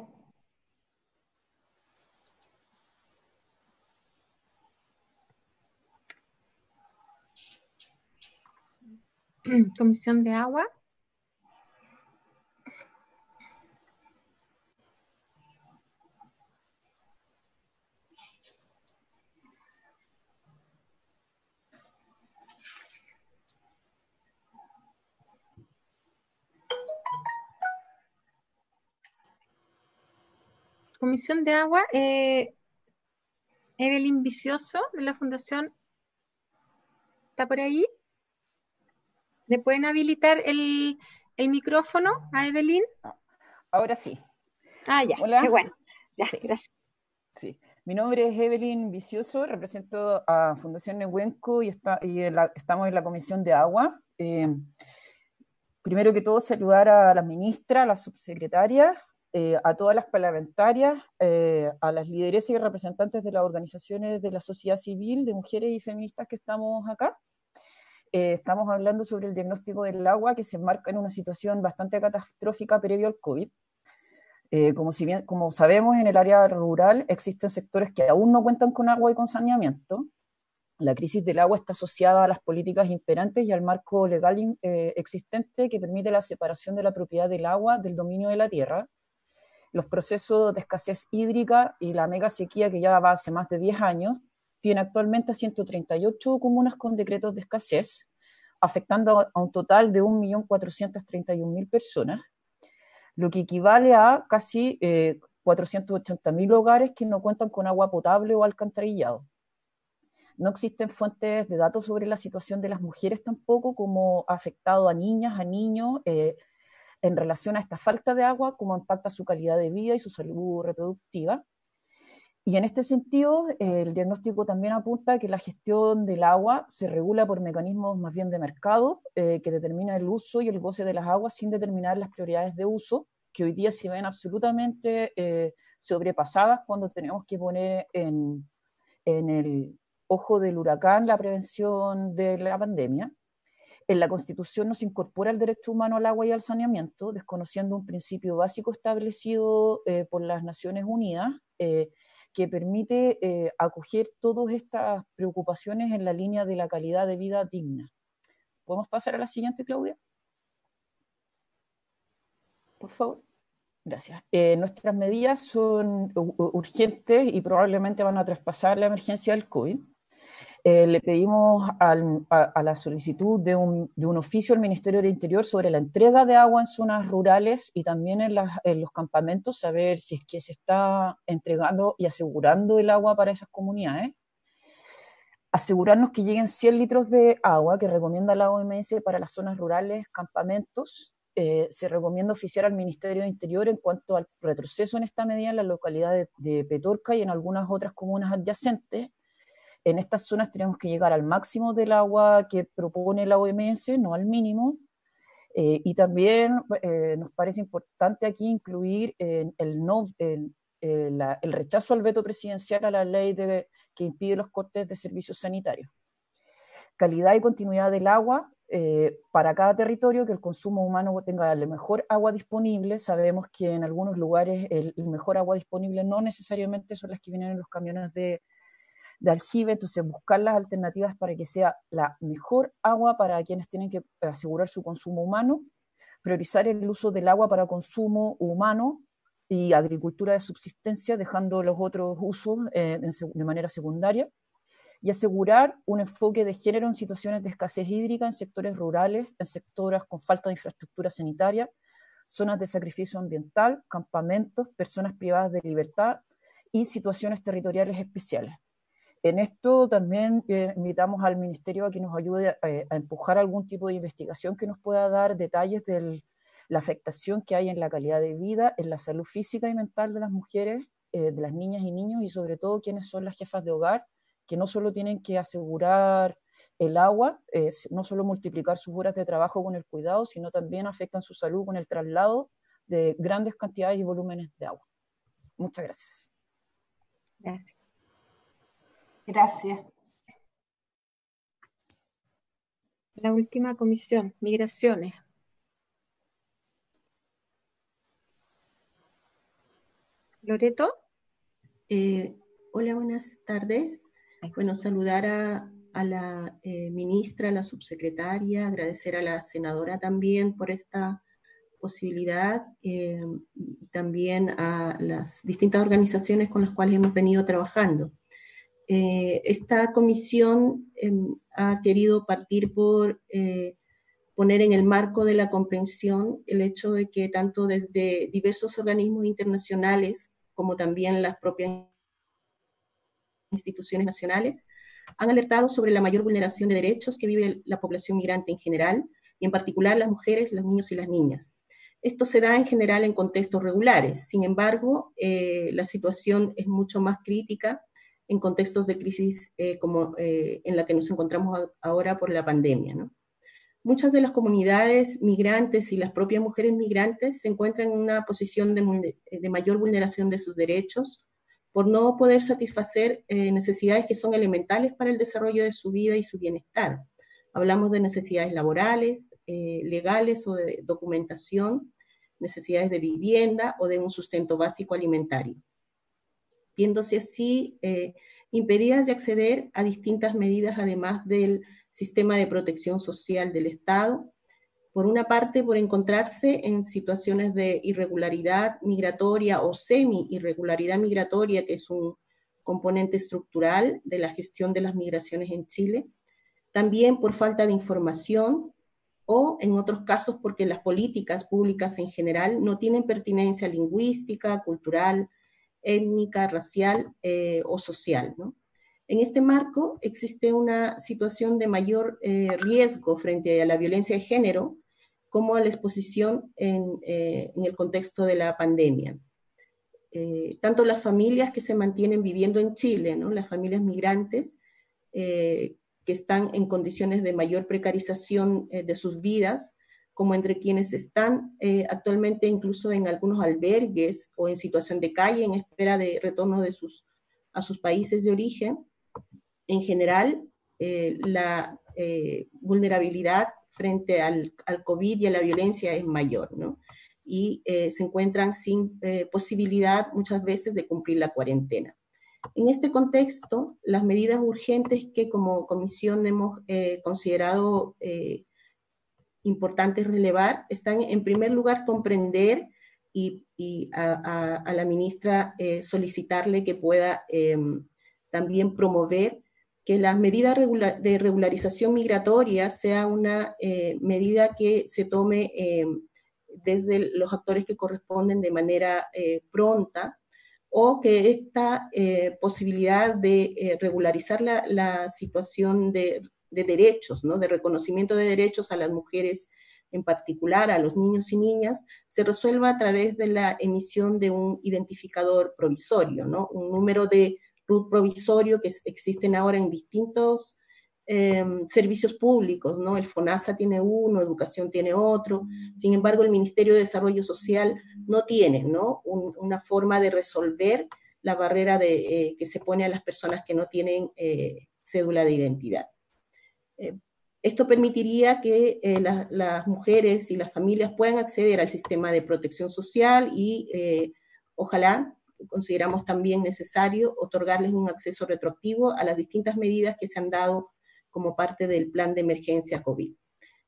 [clears throat] Comisión de Agua. Comisión de Agua, eh, Evelyn Vicioso de la Fundación, ¿está por ahí? ¿Le pueden habilitar el, micrófono a Evelyn? Ahora sí. Ah, ya. Hola. Qué bueno. Ya, gracias. Sí. Mi nombre es Evelyn Vicioso, represento a Fundación Nehuenco y, está, y estamos en la Comisión de Agua. Eh, primero que todo, saludar a la ministra, a la subsecretaria, eh, a todas las parlamentarias, eh, a las lideresas y representantes de las organizaciones de la sociedad civil, de mujeres y feministas que estamos acá. Eh, estamos hablando sobre el diagnóstico del agua que se enmarca en una situación bastante catastrófica previo al COVID. Eh, como, si bien, como sabemos, en el área rural existen sectores que aún no cuentan con agua y con saneamiento. La crisis del agua está asociada a las políticas imperantes y al marco legal eh, existente que permite la separación de la propiedad del agua del dominio de la tierra. Los procesos de escasez hídrica y la mega sequía que ya va hace más de 10 años tiene actualmente 138 comunas con decretos de escasez, afectando a un total de 1.431.000 personas, lo que equivale a casi eh, 480.000 hogares que no cuentan con agua potable o alcantarillado. No existen fuentes de datos sobre la situación de las mujeres tampoco, como ha afectado a niñas, a niños, eh, en relación a esta falta de agua, cómo impacta su calidad de vida y su salud reproductiva. Y en este sentido, el diagnóstico también apunta que la gestión del agua se regula por mecanismos más bien de mercado, eh, que determina el uso y el goce de las aguas sin determinar las prioridades de uso, que hoy día se ven absolutamente eh, sobrepasadas cuando tenemos que poner en, en el ojo del huracán la prevención de la pandemia. En la Constitución nos incorpora el derecho humano al agua y al saneamiento, desconociendo un principio básico establecido eh, por las Naciones Unidas, eh, que permite eh, acoger todas estas preocupaciones en la línea de la calidad de vida digna. ¿Podemos pasar a la siguiente, Claudia? Por favor. Gracias. Eh, nuestras medidas son urgentes y probablemente van a traspasar la emergencia del COVID. Eh, le pedimos a, la solicitud de un, de un, oficio al Ministerio del Interior sobre la entrega de agua en zonas rurales y también en, en, los campamentos, saber si es que se está entregando y asegurando el agua para esas comunidades. Asegurarnos que lleguen 100 litros de agua que recomienda la OMS para las zonas rurales, campamentos. Eh, se recomienda oficiar al Ministerio de Interior en cuanto al retroceso en esta medida en la localidad de, de Petorca y en algunas otras comunas adyacentes en estas zonas tenemos que llegar al máximo del agua que propone la OMS, no al mínimo. Eh, y también eh, nos parece importante aquí incluir el, no, el, el, rechazo al veto presidencial a la ley de, que impide los cortes de servicios sanitarios. Calidad y continuidad del agua eh, para cada territorio, que el consumo humano tenga la mejor agua disponible. Sabemos que en algunos lugares el, el mejor agua disponible no necesariamente son las que vienen en los camiones de, de aljibe, entonces buscar las alternativas para que sea la mejor agua para quienes tienen que asegurar su consumo humano, priorizar el uso del agua para consumo humano y agricultura de subsistencia, dejando los otros usos eh, de manera secundaria, y asegurar un enfoque de género en situaciones de escasez hídrica en sectores rurales, en sectores con falta de infraestructura sanitaria, zonas de sacrificio ambiental, campamentos, personas privadas de libertad y situaciones territoriales especiales. En esto también eh, invitamos al Ministerio a que nos ayude eh, a, empujar algún tipo de investigación que nos pueda dar detalles de la afectación que hay en la calidad de vida, en la salud física y mental de las mujeres, eh, de las niñas y niños y sobre todo quiénes son las jefas de hogar, que no solo tienen que asegurar el agua, no solo multiplicar sus horas de trabajo con el cuidado, sino también afectan su salud con el traslado de grandes cantidades y volúmenes de agua. Muchas gracias. Gracias. Gracias. La última comisión, migraciones. Loreto. Eh, hola, buenas tardes. Bueno, saludar a, la eh, ministra, a la subsecretaria, agradecer a la senadora también por esta posibilidad eh, y también a las distintas organizaciones con las cuales hemos venido trabajando. Eh, esta comisión em, ha querido partir por eh, poner en el marco de la comprensión el hecho de que tanto desde diversos organismos internacionales como también las propias instituciones nacionales han alertado sobre la mayor vulneración de derechos que vive la población migrante en general y en particular las mujeres, los niños y las niñas. Esto se da en general en contextos regulares, sin embargo, eh, la situación es mucho más crítica en contextos de crisis eh, como eh, en la que nos encontramos ahora por la pandemia. Muchas de las comunidades migrantes y las propias mujeres migrantes se encuentran en una posición de, de mayor vulneración de sus derechos por no poder satisfacer eh, necesidades que son elementales para el desarrollo de su vida y su bienestar. Hablamos de necesidades laborales, legales o de documentación, necesidades de vivienda o de un sustento básico alimentario viéndose así eh, impedidas de acceder a distintas medidas, además del sistema de protección social del Estado. Por una parte, por encontrarse en situaciones de irregularidad migratoria o semi-irregularidad migratoria, que es un componente estructural de la gestión de las migraciones en Chile. También por falta de información o en otros casos porque las políticas públicas en general no tienen pertinencia lingüística, cultural, étnica, racial eh, o social. En este marco existe una situación de mayor eh, riesgo frente a la violencia de género como a la exposición en, eh, el contexto de la pandemia. tanto las familias que se mantienen viviendo en Chile, las familias migrantes, que están en condiciones de mayor precarización de sus vidas, como entre quienes están eh, actualmente incluso en algunos albergues o en situación de calle en espera de retorno de sus, a sus países de origen. En general, eh, la eh, vulnerabilidad frente al, al, COVID y a la violencia es mayor, ¿no? Y se encuentran sin posibilidad muchas veces de cumplir la cuarentena. En este contexto, las medidas urgentes que como comisión hemos considerado importantes relevar están, en primer lugar, comprender y, a, la ministra eh, solicitarle que pueda em, también promover que la medida de regularización migratoria sea una eh, medida que se tome eh, desde los actores que corresponden de manera eh, pronta o que esta posibilidad de regularizar la, situación de, de, derechos, ¿no? de reconocimiento de derechos a las mujeres en particular, a los niños y niñas, se resuelva a través de la emisión de un identificador provisorio, ¿no? un número de RUT provisorio que existen ahora en distintos em, servicios públicos, ¿no? El FONASA tiene uno, Educación tiene otro, sin embargo el Ministerio de Desarrollo Social no tiene, ¿no? una forma de resolver la barrera de, eh, que se pone a las personas que no tienen eh, cédula de identidad. Eh, esto permitiría que las mujeres y las familias puedan acceder al sistema de protección social y ojalá consideramos también necesario otorgarles un acceso retroactivo a las distintas medidas que se han dado como parte del plan de emergencia COVID.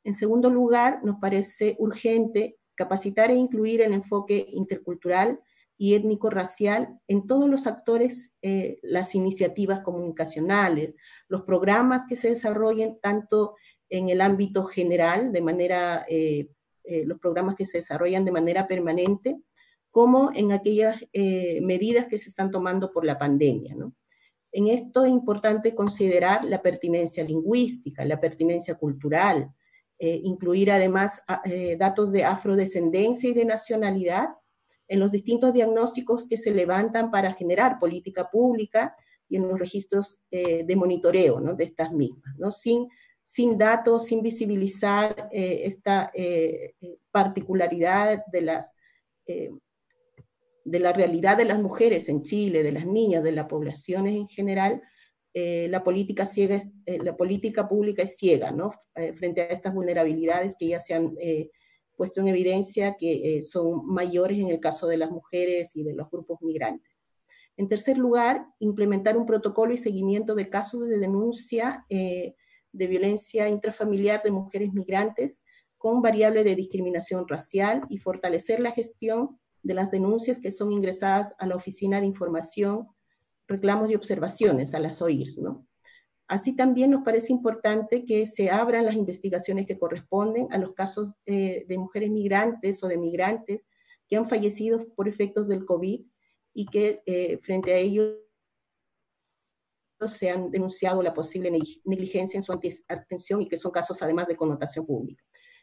En segundo lugar, nos parece urgente capacitar e incluir el enfoque intercultural y étnico-racial en todos los actores, eh, las iniciativas comunicacionales, los programas que se desarrollen tanto en el ámbito general, de manera, eh, eh, los programas que se desarrollan de manera permanente, como en aquellas medidas que se están tomando por la pandemia. En esto es importante considerar la pertinencia lingüística, la pertinencia cultural, incluir además eh, datos de afrodescendencia y de nacionalidad en los distintos diagnósticos que se levantan para generar política pública y en los registros de monitoreo de estas mismas, ¿no? sin, sin datos, sin visibilizar esta particularidad de las de la realidad de las mujeres en Chile, de las niñas, de las poblaciones en general, eh, la, política ciega eh, la política pública es ciega, ¿no? Eh, frente a estas vulnerabilidades que ya se han puesto en evidencia que son mayores en el caso de las mujeres y de los grupos migrantes. En tercer lugar, implementar un protocolo y seguimiento de casos de denuncia de violencia intrafamiliar de mujeres migrantes con variable de discriminación racial y fortalecer la gestión de las denuncias que son ingresadas a la Oficina de Información, Reclamos y Observaciones, a las OIRS, ¿no? Así también nos parece importante que se abran las investigaciones que corresponden a los casos eh, de mujeres migrantes o de migrantes que han fallecido por efectos del COVID y que eh, frente a ellos se han denunciado la posible negligencia en su atención y que son casos además de connotación pública.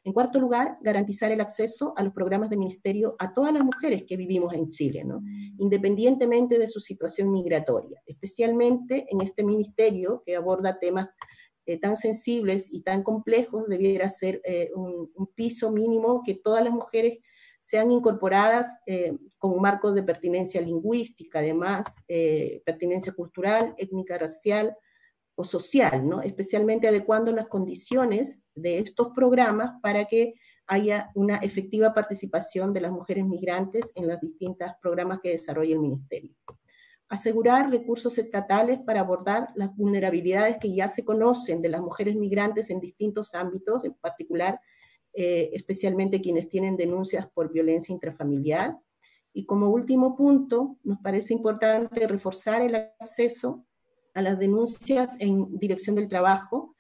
En cuarto lugar, garantizar el acceso a los programas de ministerio a todas las mujeres que vivimos en Chile, independientemente de su situación migratoria, especialmente en este ministerio que aborda temas eh, tan sensibles y tan complejos, debiera ser eh, un, piso mínimo que todas las mujeres sean incorporadas eh, con marcos de pertinencia lingüística, además, pertinencia cultural, étnica, racial, o social, ¿no? especialmente adecuando las condiciones de estos programas para que haya una efectiva participación de las mujeres migrantes en los distintos programas que desarrolla el Ministerio. Asegurar recursos estatales para abordar las vulnerabilidades que ya se conocen de las mujeres migrantes en distintos ámbitos, en particular, eh, especialmente quienes tienen denuncias por violencia intrafamiliar. Y como último punto, nos parece importante reforzar el acceso a las denuncias en dirección del trabajo,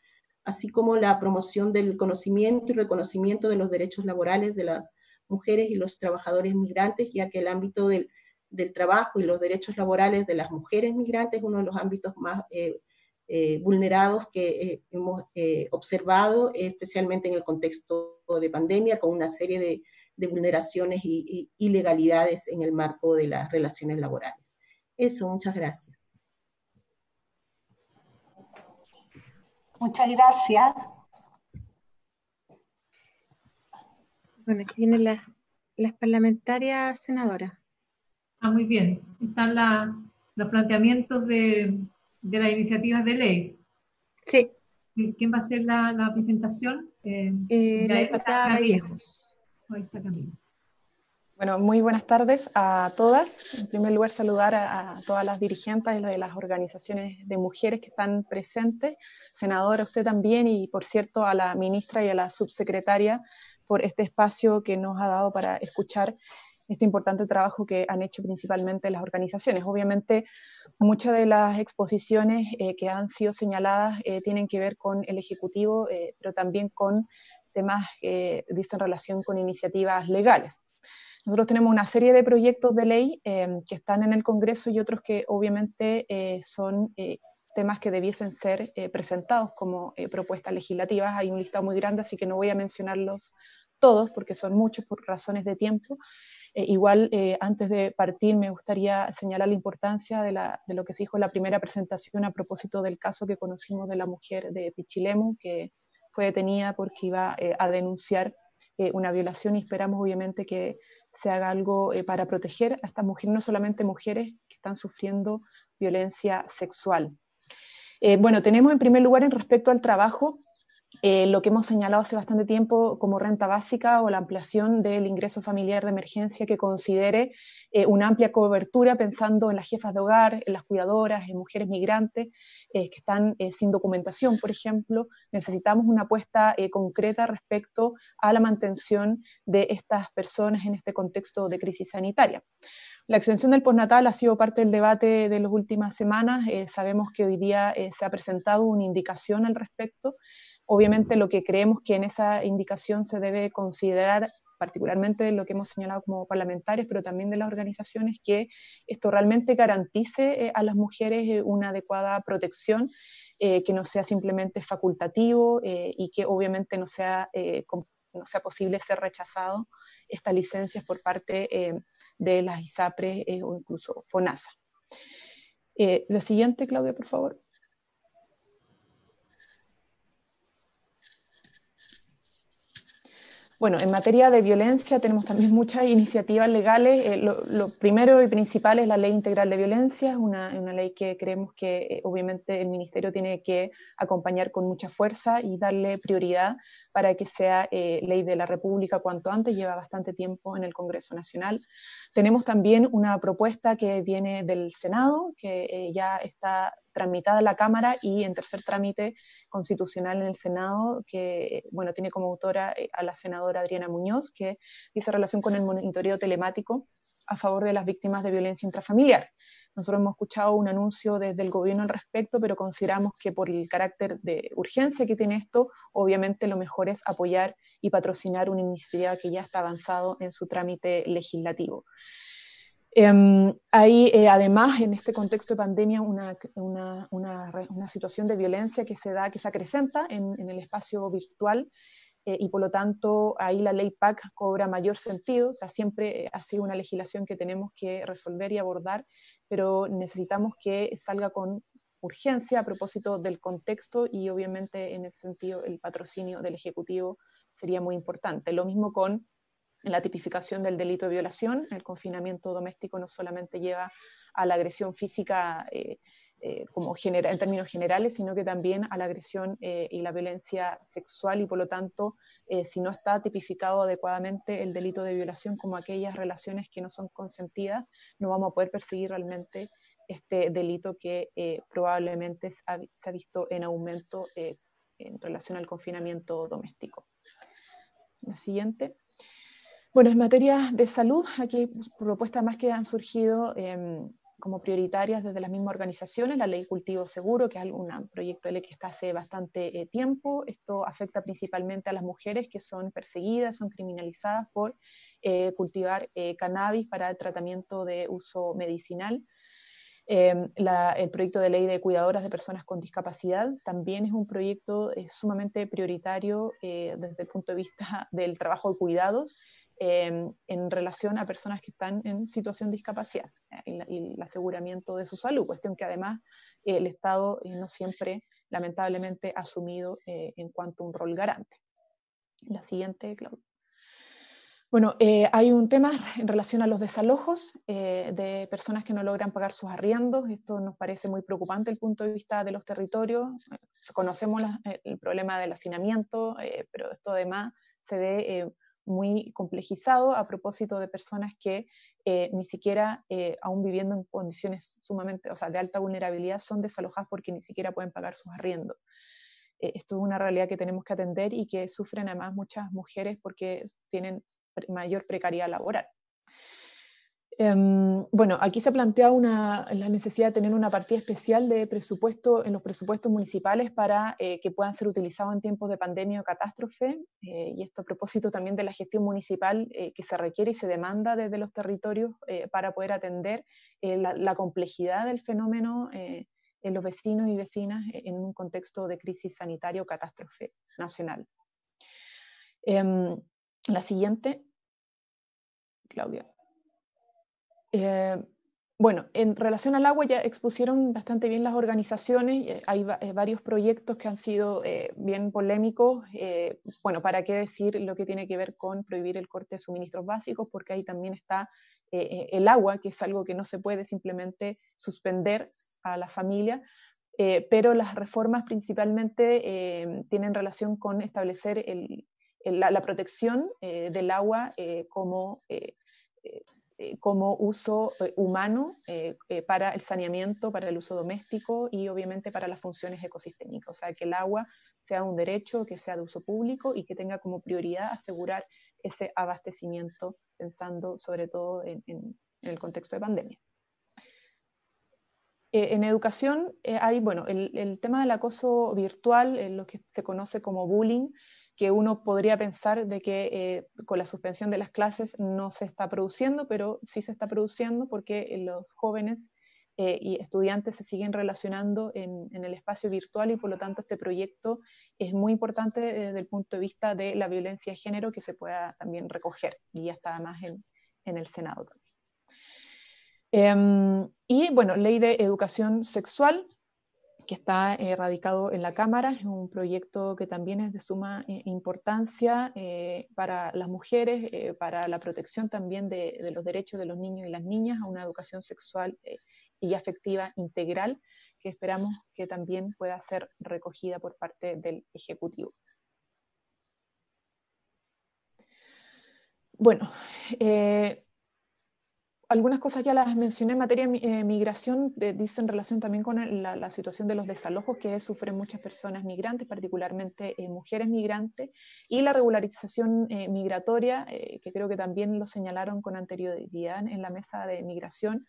así como la promoción del conocimiento y reconocimiento de los derechos laborales de las mujeres y los trabajadores migrantes, ya que el ámbito del, trabajo y los derechos laborales de las mujeres migrantes es uno de los ámbitos más eh, eh, vulnerados que eh, hemos observado, especialmente en el contexto de pandemia, con una serie de, vulneraciones y ilegalidades en el marco de las relaciones laborales. Eso, muchas gracias. Muchas gracias. Bueno, aquí vienen las, parlamentarias senadoras. Ah, muy bien. Están los planteamientos de, las iniciativas de ley. Sí. ¿Quién va a hacer la, presentación? Eh, eh la diputada Vallejos. Ahí está Camila. Bueno, muy buenas tardes a todas. En primer lugar, saludar a, todas las dirigentes de las organizaciones de mujeres que están presentes, senadora, usted también, y por cierto a la ministra y a la subsecretaria por este espacio que nos ha dado para escuchar este importante trabajo que han hecho principalmente las organizaciones. Obviamente, muchas de las exposiciones eh, que han sido señaladas eh, tienen que ver con el Ejecutivo, eh, pero también con temas que dicen relación con iniciativas legales. Nosotros tenemos una serie de proyectos de ley que están en el Congreso y otros que obviamente son temas que debiesen ser presentados como propuestas legislativas. Hay un listado muy grande, así que no voy a mencionarlos todos porque son muchos por razones de tiempo, eh, igual, eh, antes de partir, me gustaría señalar la importancia de, lo que se dijo en la primera presentación a propósito del caso que conocimos de la mujer de Pichilemu, que fue detenida porque iba eh, a denunciar una violación y esperamos obviamente que se haga algo para proteger a estas mujeres, no solamente mujeres que están sufriendo violencia sexual. bueno, tenemos en primer lugar en respecto al trabajo eh, lo que hemos señalado hace bastante tiempo como renta básica o la ampliación del ingreso familiar de emergencia que considere eh, una amplia cobertura pensando en las jefas de hogar, en las cuidadoras, en mujeres migrantes eh, que están sin documentación, por ejemplo. Necesitamos una apuesta concreta respecto a la mantención de estas personas en este contexto de crisis sanitaria. La extensión del postnatal ha sido parte del debate de las últimas semanas. sabemos que hoy día se ha presentado una indicación al respecto Obviamente lo que creemos que en esa indicación se debe considerar, particularmente lo que hemos señalado como parlamentarios, pero también de las organizaciones, que esto realmente garantice eh, a las mujeres eh, una adecuada protección, eh, que no sea simplemente facultativo y que obviamente no sea, no sea posible ser rechazado estas licencias por parte de las ISAPRES o incluso FONASA. la siguiente, Claudia, por favor. Bueno, en materia de violencia tenemos también muchas iniciativas legales. Eh, lo, primero y principal es la Ley Integral de Violencia, una, ley que creemos que eh, obviamente el Ministerio tiene que acompañar con mucha fuerza y darle prioridad para que sea eh, ley de la República cuanto antes. Lleva bastante tiempo en el Congreso Nacional. Tenemos también una propuesta que viene del Senado, que ya está tramitada en la Cámara y en tercer trámite constitucional en el Senado, que bueno, tiene como autora eh, a la senadora Adriana Muñoz, que dice relación con el monitoreo telemático a favor de las víctimas de violencia intrafamiliar. Nosotros hemos escuchado un anuncio desde el gobierno al respecto, pero consideramos que por el carácter de urgencia que tiene esto, obviamente lo mejor es apoyar y patrocinar una iniciativa que ya está avanzado en su trámite legislativo. Eh, hay eh, además en este contexto de pandemia una, una, una, situación de violencia que se da, que se acrecenta en, en el espacio virtual eh, y por lo tanto ahí la ley PAC cobra mayor sentido, o sea, siempre eh, ha sido una legislación que tenemos que resolver y abordar, pero necesitamos que salga con urgencia a propósito del contexto y obviamente en ese sentido el patrocinio del Ejecutivo sería muy importante. Lo mismo con en la tipificación del delito de violación. El confinamiento doméstico no solamente lleva a la agresión física eh, eh, como en términos generales, sino que también a la agresión eh, y la violencia sexual y por lo tanto, si no está tipificado adecuadamente el delito de violación como aquellas relaciones que no son consentidas, no vamos a poder perseguir realmente este delito que probablemente se ha visto en aumento en relación al confinamiento doméstico. La siguiente. Bueno, en materia de salud, aquí hay propuestas más que han surgido em, como prioritarias desde las mismas organizaciones, la ley Cultivo Seguro, que es un proyecto de ley que está hace bastante eh, tiempo. Esto afecta principalmente a las mujeres que son perseguidas, son criminalizadas por eh, cultivar eh, cannabis para el tratamiento de uso medicinal. Em, el proyecto de ley de cuidadoras de personas con discapacidad también es un proyecto sumamente prioritario desde el punto de vista del trabajo de cuidados Em, en relación a personas que están en situación de discapacidad eh, y, el aseguramiento de su salud, cuestión que además eh, el Estado eh, no siempre, lamentablemente, ha asumido en cuanto a un rol garante. La siguiente, Claudia. Bueno, hay un tema en relación a los desalojos de personas que no logran pagar sus arriendos. Esto nos parece muy preocupante desde el punto de vista de los territorios. Conocemos el problema del hacinamiento, pero esto además se ve muy complejizado a propósito de personas que eh, ni siquiera, eh, aún viviendo en condiciones sumamente, o sea, de alta vulnerabilidad, son desalojadas porque ni siquiera pueden pagar sus arriendos. Eh, esto es una realidad que tenemos que atender y que sufren además muchas mujeres porque tienen mayor precariedad laboral. Em, bueno, aquí se plantea una, la necesidad de tener una partida especial de presupuesto en los presupuestos municipales para eh, que puedan ser utilizados en tiempos de pandemia o catástrofe, eh, y esto a propósito también de la gestión municipal eh, que se requiere y se demanda desde los territorios para poder atender la, complejidad del fenómeno en los vecinos y vecinas en un contexto de crisis sanitaria o catástrofe nacional. Em, la siguiente, Claudia. Eh, bueno, en relación al agua ya expusieron bastante bien las organizaciones, eh, hay eh, varios proyectos que han sido bien polémicos, bueno, para qué decir lo que tiene que ver con prohibir el corte de suministros básicos, porque ahí también está el agua, que es algo que no se puede simplemente suspender a la familia, pero las reformas principalmente tienen relación con establecer la, protección del agua como como uso eh, humano eh, para el saneamiento, para el uso doméstico y obviamente para las funciones ecosistémicas. O sea, que el agua sea un derecho, que sea de uso público y que tenga como prioridad asegurar ese abastecimiento, pensando sobre todo en, el contexto de pandemia. en educación hay, bueno, el, el, tema del acoso virtual, lo que se conoce como bullying, que uno podría pensar de que eh, con la suspensión de las clases no se está produciendo, pero sí se está produciendo porque los jóvenes eh, y estudiantes se siguen relacionando en, el espacio virtual y por lo tanto este proyecto es muy importante desde el punto de vista de la violencia de género que se pueda también recoger y ya está además en, en el Senado también. Em, y bueno, ley de educación sexual, que está eh, radicado en la Cámara. Es un proyecto que también es de suma eh, importancia eh, para las mujeres, para la protección también de, de, los derechos de los niños y las niñas a una educación sexual y afectiva integral, que esperamos que también pueda ser recogida por parte del Ejecutivo. Bueno, algunas cosas ya las mencioné en materia de eh, migración, dice en relación también con la, situación de los desalojos que sufren muchas personas migrantes, particularmente eh, mujeres migrantes, y la regularización eh, migratoria, que creo que también lo señalaron con anterioridad en la mesa de migración,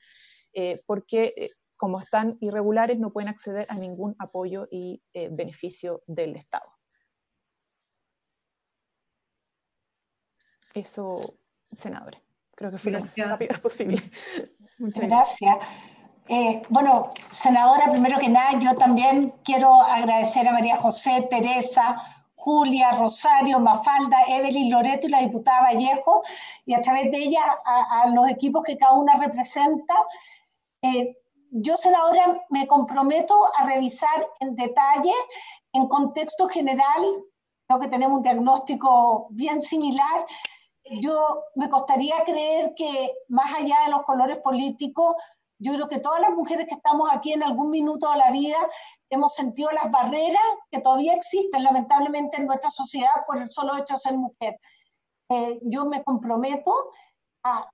porque como están irregulares no pueden acceder a ningún apoyo y beneficio del Estado. Eso, senadores. Creo que fue lo más rápido posible. [laughs] Muchas gracias. Eh, bueno, senadora, primero que nada, yo también quiero agradecer a María José, Teresa, Julia, Rosario, Mafalda, Evelyn, Loreto y la diputada Vallejo, y a través de ella a, los equipos que cada una representa. Eh, yo, senadora, me comprometo a revisar en detalle, en contexto general, creo que tenemos un diagnóstico bien similar, yo me costaría creer que más allá de los colores políticos, yo creo que todas las mujeres que estamos aquí en algún minuto de la vida hemos sentido las barreras que todavía existen lamentablemente en nuestra sociedad por el solo hecho de ser mujer. Eh, yo me comprometo a,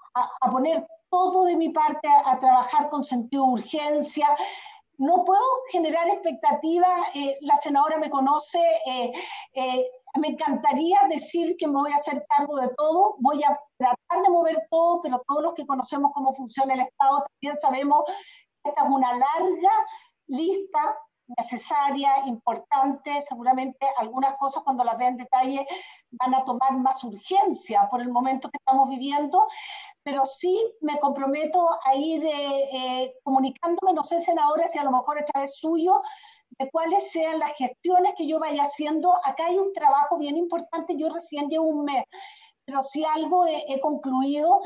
poner todo de mi parte, a, trabajar con sentido de urgencia. No puedo generar expectativas, eh, la senadora me conoce, eh, me encantaría decir que me voy a hacer cargo de todo, voy a tratar de mover todo, pero todos los que conocemos cómo funciona el Estado también sabemos que esta es una larga lista necesaria, importante, seguramente algunas cosas cuando las vea en detalle van a tomar más urgencia por el momento que estamos viviendo, pero sí me comprometo a ir eh, eh, comunicándome, no sé, senadora, si a lo mejor a través suyo, de cuáles sean las gestiones que yo vaya haciendo. Acá hay un trabajo bien importante, yo recién llevo un mes, pero si algo he, concluido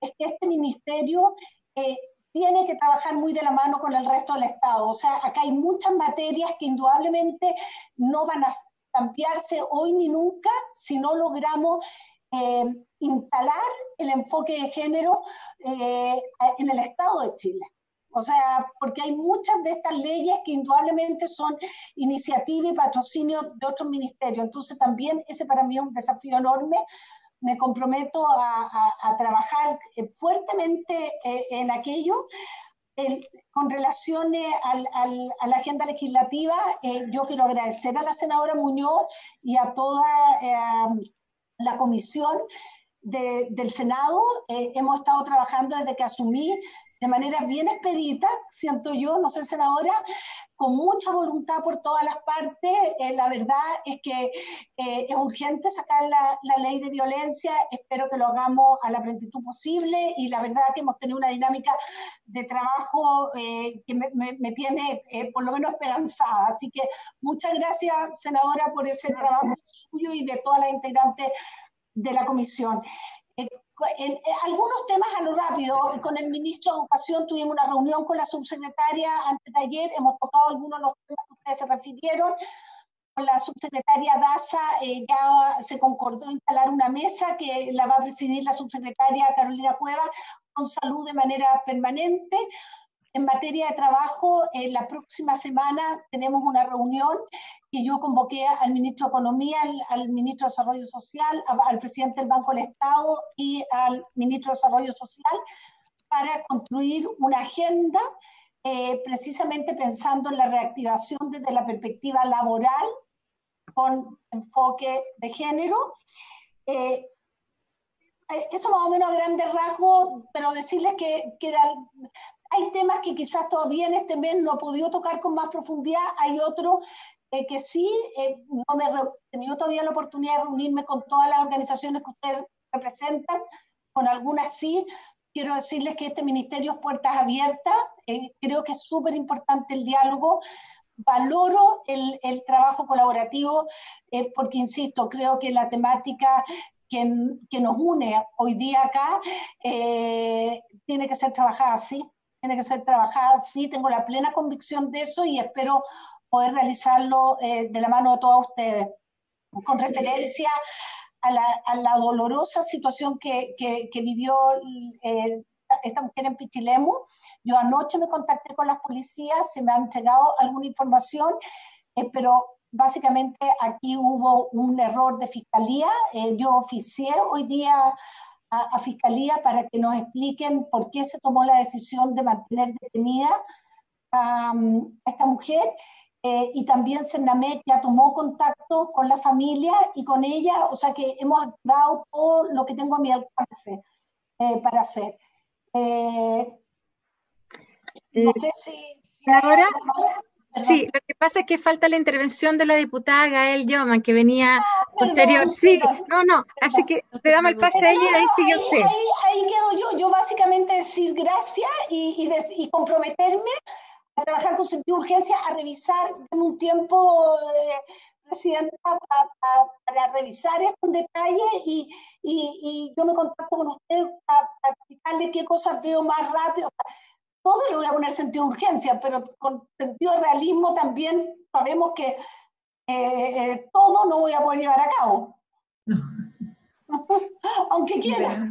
es que este ministerio eh, tiene que trabajar muy de la mano con el resto del Estado. O sea, acá hay muchas materias que indudablemente no van a cambiarse hoy ni nunca si no logramos eh, instalar el enfoque de género eh, en el Estado de Chile. O sea, porque hay muchas de estas leyes que indudablemente son iniciativa y patrocinio de otros ministerios. Entonces también ese para mí es un desafío enorme. Me comprometo a, trabajar eh, fuertemente eh, en aquello. con relación a la agenda legislativa, eh, yo quiero agradecer a la senadora Muñoz y a toda la comisión del Senado. Hemos estado trabajando desde que asumí de manera bien expedita, siento yo, no sé senadora, con mucha voluntad por todas las partes. Eh, la verdad es que eh, es urgente sacar la, ley de violencia, espero que lo hagamos a la plenitud posible y la verdad que hemos tenido una dinámica de trabajo que me, me tiene por lo menos esperanzada. Así que muchas gracias, senadora, por ese trabajo suyo y de todas las integrantes de la comisión. Eh, en, algunos temas a lo rápido, con el ministro de Educación tuvimos una reunión con la subsecretaria antes de ayer, hemos tocado algunos de los temas que ustedes se refirieron. Con la subsecretaria Daza eh, ya se concordó instalar una mesa que la va a presidir la subsecretaria Carolina Cueva con salud de manera permanente. En materia de trabajo, en la próxima semana tenemos una reunión que yo convoqué al ministro de Economía, al, ministro de Desarrollo Social, al presidente del Banco del Estado y al ministro de Desarrollo Social para construir una agenda eh, precisamente pensando en la reactivación desde la perspectiva laboral con enfoque de género. Eh, eh, eso más o menos a grandes rasgos, pero decirles que, que hay temas que quizás todavía en este mes no he podido tocar con más profundidad, hay otros eh, que sí, eh, no me he tenido todavía la oportunidad de reunirme con todas las organizaciones que ustedes representan, con algunas sí. Quiero decirles que este ministerio es puertas abiertas, eh, creo que es súper importante el diálogo, valoro el, el trabajo colaborativo, porque insisto, creo que la temática que, que, nos une hoy día acá tiene que ser trabajada así tiene que ser trabajada sí, tengo la plena convicción de eso y espero poder realizarlo eh, de la mano de todos ustedes. Con referencia a la, a la dolorosa situación que, que, vivió eh, esta mujer en Pichilemu, yo anoche me contacté con las policías, se me ha entregado alguna información, eh, pero básicamente aquí hubo un error de fiscalía. yo oficié hoy día a, Fiscalía para que nos expliquen por qué se tomó la decisión de mantener detenida a, esta mujer. Eh, y también Cernamec ya tomó contacto con la familia y con ella, o sea que hemos activado todo lo que tengo a mi alcance eh, para hacer. Eh, no sé si... ahora, Sí, lo que pasa es que falta la intervención de la diputada Gael Yoman, que venía ah, posterior. sí, no, no, así que le damos el pase a ella y ahí sigue usted. Ahí, quedo yo, yo básicamente decir gracias y, y, comprometerme a trabajar con sentido de urgencia, a revisar en un tiempo, eh, Presidenta, para revisar esto en detalle y, y, yo me contacto con usted para, explicarle qué cosas veo más rápido todo le voy a poner sentido de urgencia, pero con sentido de realismo también sabemos que eh, eh, todo no voy a poder llevar a cabo. [laughs] Aunque quiera.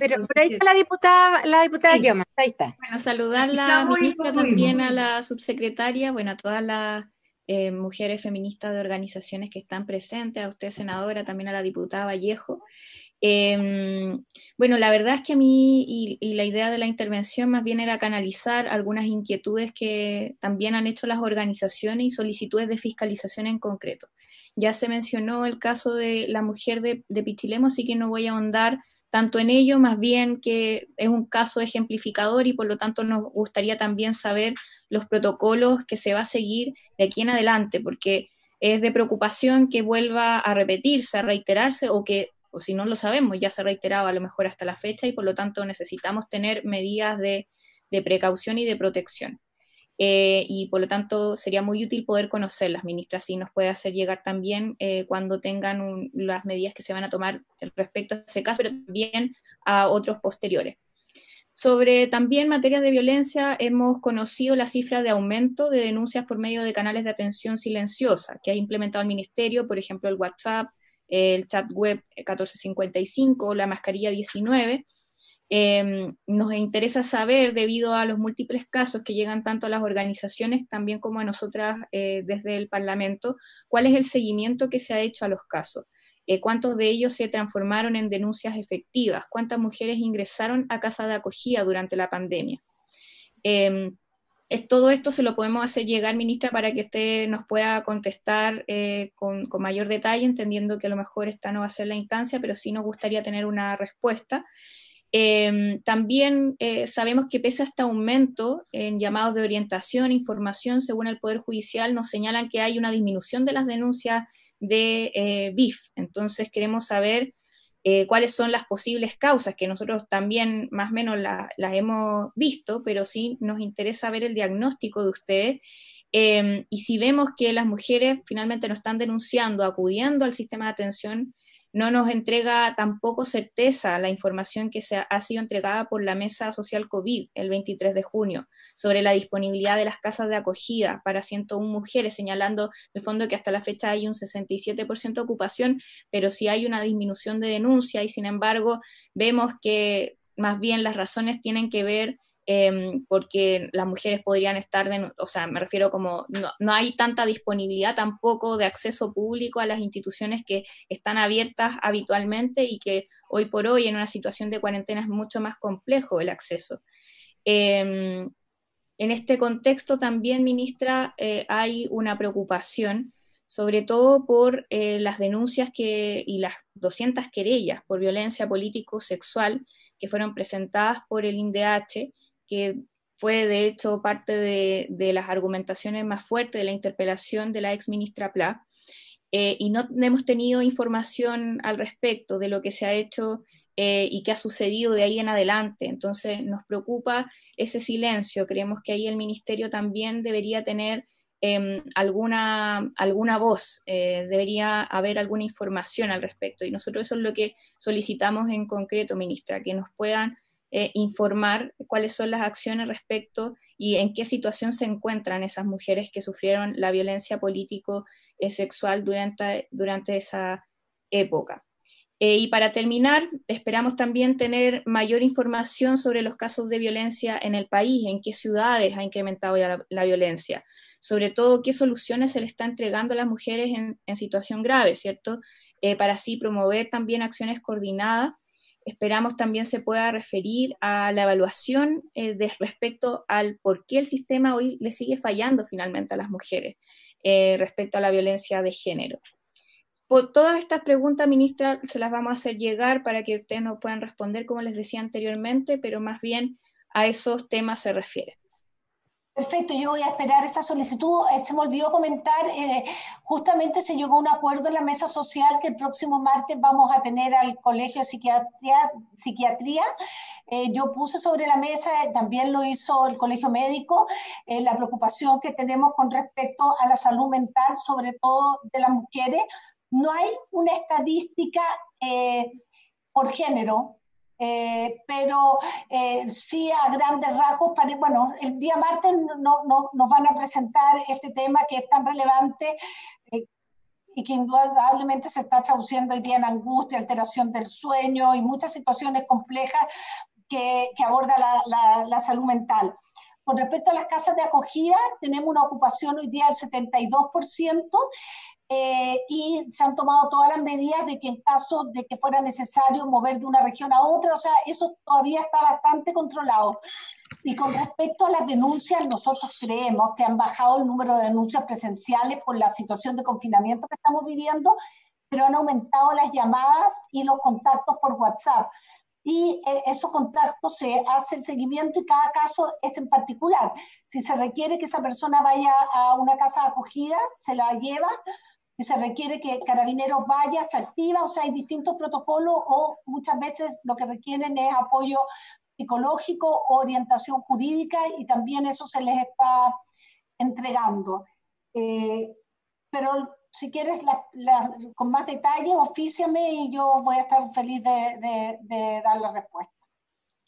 Pero por ahí está la diputada, la diputada ahí está. Bueno, saludar la ministra también a la subsecretaria, bueno, a todas las eh, mujeres feministas de organizaciones que están presentes, a usted senadora, también a la diputada Vallejo. Em, bueno, la verdad es que a mí y, la idea de la intervención más bien era canalizar algunas inquietudes que también han hecho las organizaciones y solicitudes de fiscalización en concreto. Ya se mencionó el caso de la mujer de, de así que no voy a ahondar tanto en ello, más bien que es un caso ejemplificador y por lo tanto nos gustaría también saber los protocolos que se va a seguir de aquí en adelante, porque es de preocupación que vuelva a repetirse, a reiterarse o que o si no lo sabemos, ya se ha reiterado a lo mejor hasta la fecha y por lo tanto necesitamos tener medidas de, precaución y de protección. Eh, y por lo tanto sería muy útil poder conocerlas, ministra, si nos puede hacer llegar también eh, cuando tengan las medidas que se van a tomar respecto a ese caso, pero también a otros posteriores. Sobre también materias de violencia, hemos conocido la cifra de aumento de denuncias por medio de canales de atención silenciosa que ha implementado el Ministerio, por ejemplo, el WhatsApp, el chat web 1455, la mascarilla 19. Em, nos interesa saber, debido a los múltiples casos que llegan tanto a las organizaciones también como a nosotras eh, desde el Parlamento, cuál es el seguimiento que se ha hecho a los casos. Eh, cuántos de ellos se transformaron en denuncias efectivas, cuántas mujeres ingresaron a casa de acogida durante la pandemia. Todo esto se lo podemos hacer llegar, ministra, para que usted nos pueda contestar eh, con, mayor detalle, entendiendo que a lo mejor esta no va a ser la instancia, pero sí nos gustaría tener una respuesta. Em, también eh, sabemos que pese a este aumento en llamados de orientación, información, según el Poder Judicial, nos señalan que hay una disminución de las denuncias de eh, BIF. Entonces queremos saber eh, cuáles son las posibles causas, que nosotros también más o menos las hemos visto, pero sí nos interesa ver el diagnóstico de ustedes. Em, y si vemos que las mujeres finalmente nos están denunciando, acudiendo al sistema de atención, no nos entrega tampoco certeza la información que se ha, sido entregada por la Mesa Social COVID el 23 de junio sobre la disponibilidad de las casas de acogida para 101 mujeres, señalando en el fondo que hasta la fecha hay un 67% de ocupación, pero sí hay una disminución de denuncia y sin embargo vemos que más bien las razones tienen que ver Em, porque las mujeres podrían estar, o sea, me refiero como no, hay tanta disponibilidad tampoco de acceso público a las instituciones que están abiertas habitualmente y que hoy por hoy en una situación de cuarentena es mucho más complejo el acceso. Em, en este contexto también, ministra, eh, hay una preocupación sobre todo por eh, las denuncias que, y las 200 querellas por violencia político-sexual que fueron presentadas por el INDH que fue de hecho parte de, las argumentaciones más fuertes de la interpelación de la ex ministra Pla. Eh, y no hemos tenido información al respecto de lo que se ha hecho eh, y qué ha sucedido de ahí en adelante. Entonces nos preocupa ese silencio. Creemos que ahí el ministerio también debería tener em, alguna, alguna voz, eh, debería haber alguna información al respecto. Y nosotros eso es lo que solicitamos en concreto, ministra, que nos puedan eh, informar cuáles son las acciones respecto y en qué situación se encuentran esas mujeres que sufrieron la violencia político-sexual durante, durante esa época. Eh, y para terminar, esperamos también tener mayor información sobre los casos de violencia en el país, en qué ciudades ha incrementado ya la, violencia, sobre todo qué soluciones se le está entregando a las mujeres en, situación grave, ¿cierto? Eh, para así promover también acciones coordinadas esperamos también se pueda referir a la evaluación eh, respecto al por qué el sistema hoy le sigue fallando finalmente a las mujeres eh, respecto a la violencia de género. Por todas estas preguntas, ministra, se las vamos a hacer llegar para que ustedes nos puedan responder, como les decía anteriormente, pero más bien a esos temas se refiere. Perfecto, yo voy a esperar esa solicitud. Eh, se me olvidó comentar, eh, justamente se llegó a un acuerdo en la mesa social que el próximo martes vamos a tener al Colegio de Psiquiatría. Eh, yo puse sobre la mesa, también lo hizo el Colegio Médico, la preocupación que tenemos con respecto a la salud mental, sobre todo de las mujeres. No hay una estadística por género, eh, pero eh, sí a grandes rasgos, bueno, el día martes no, nos van a presentar este tema que es tan relevante eh, y que indudablemente se está traduciendo hoy día en angustia, alteración del sueño y muchas situaciones complejas que, que aborda la, la, la salud mental. Con respecto a las casas de acogida, tenemos una ocupación hoy día del 72%, eh, y se han tomado todas las medidas de que en caso de que fuera necesario mover de una región a otra, o sea, eso todavía está bastante controlado. Y con respecto a las denuncias, nosotros creemos que han bajado el número de denuncias presenciales por la situación de confinamiento que estamos viviendo, pero han aumentado las llamadas y los contactos por WhatsApp. Y eh, esos contactos se hace el seguimiento y cada caso es en particular. Si se requiere que esa persona vaya a una casa acogida, se la lleva, que se requiere que Carabineros vaya, se activa, o sea, hay distintos protocolos o muchas veces lo que requieren es apoyo psicológico, orientación jurídica y también eso se les está entregando. Eh, pero si quieres con más detalle, ofíciame y yo voy a estar feliz de dar la respuesta.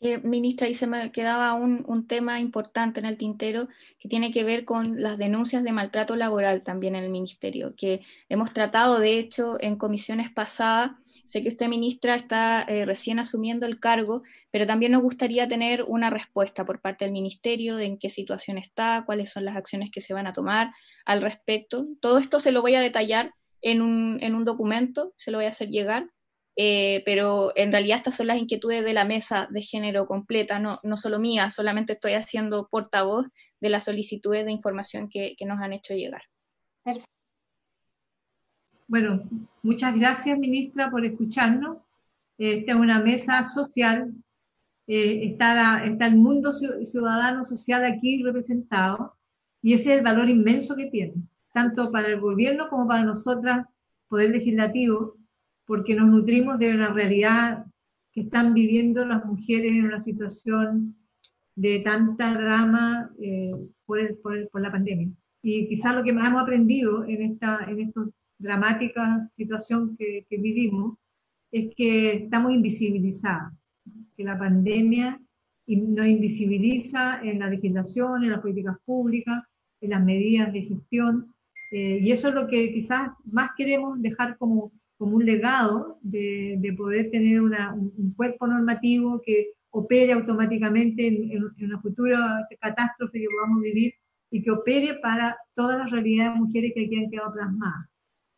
Ministra, ahí se me quedaba un, un, tema importante en el tintero que tiene que ver con las denuncias de maltrato laboral también en el ministerio, que hemos tratado, de hecho, en comisiones pasadas. Sé que usted, ministra, está eh, recién asumiendo el cargo, pero también nos gustaría tener una respuesta por parte del ministerio de en qué situación está, cuáles son las acciones que se van a tomar al respecto. Todo esto se lo voy a detallar en un, en un documento, se lo voy a hacer llegar eh, pero en realidad estas son las inquietudes de la mesa de género completa, no, no solo mía, solamente estoy haciendo portavoz de las solicitudes de información que, que nos han hecho llegar. Bueno, muchas gracias, ministra, por escucharnos. Esta es una mesa social, eh, está, está el mundo ciudadano social aquí representado, y ese es el valor inmenso que tiene, tanto para el gobierno como para nosotras, Poder Legislativo, porque nos nutrimos de una realidad que están viviendo las mujeres en una situación de tanta drama eh, por, el, por, por, la pandemia. Y quizás lo que más hemos aprendido en esta, en esta dramática situación que, que vivimos es que estamos invisibilizados, que la pandemia nos invisibiliza en la legislación, en las políticas públicas, en las medidas de gestión, eh, y eso es lo que quizás más queremos dejar como como un legado de, de poder tener una, un, cuerpo normativo que opere automáticamente en, una futura catástrofe que podamos vivir y que opere para todas las realidades de mujeres que aquí han quedado plasmadas.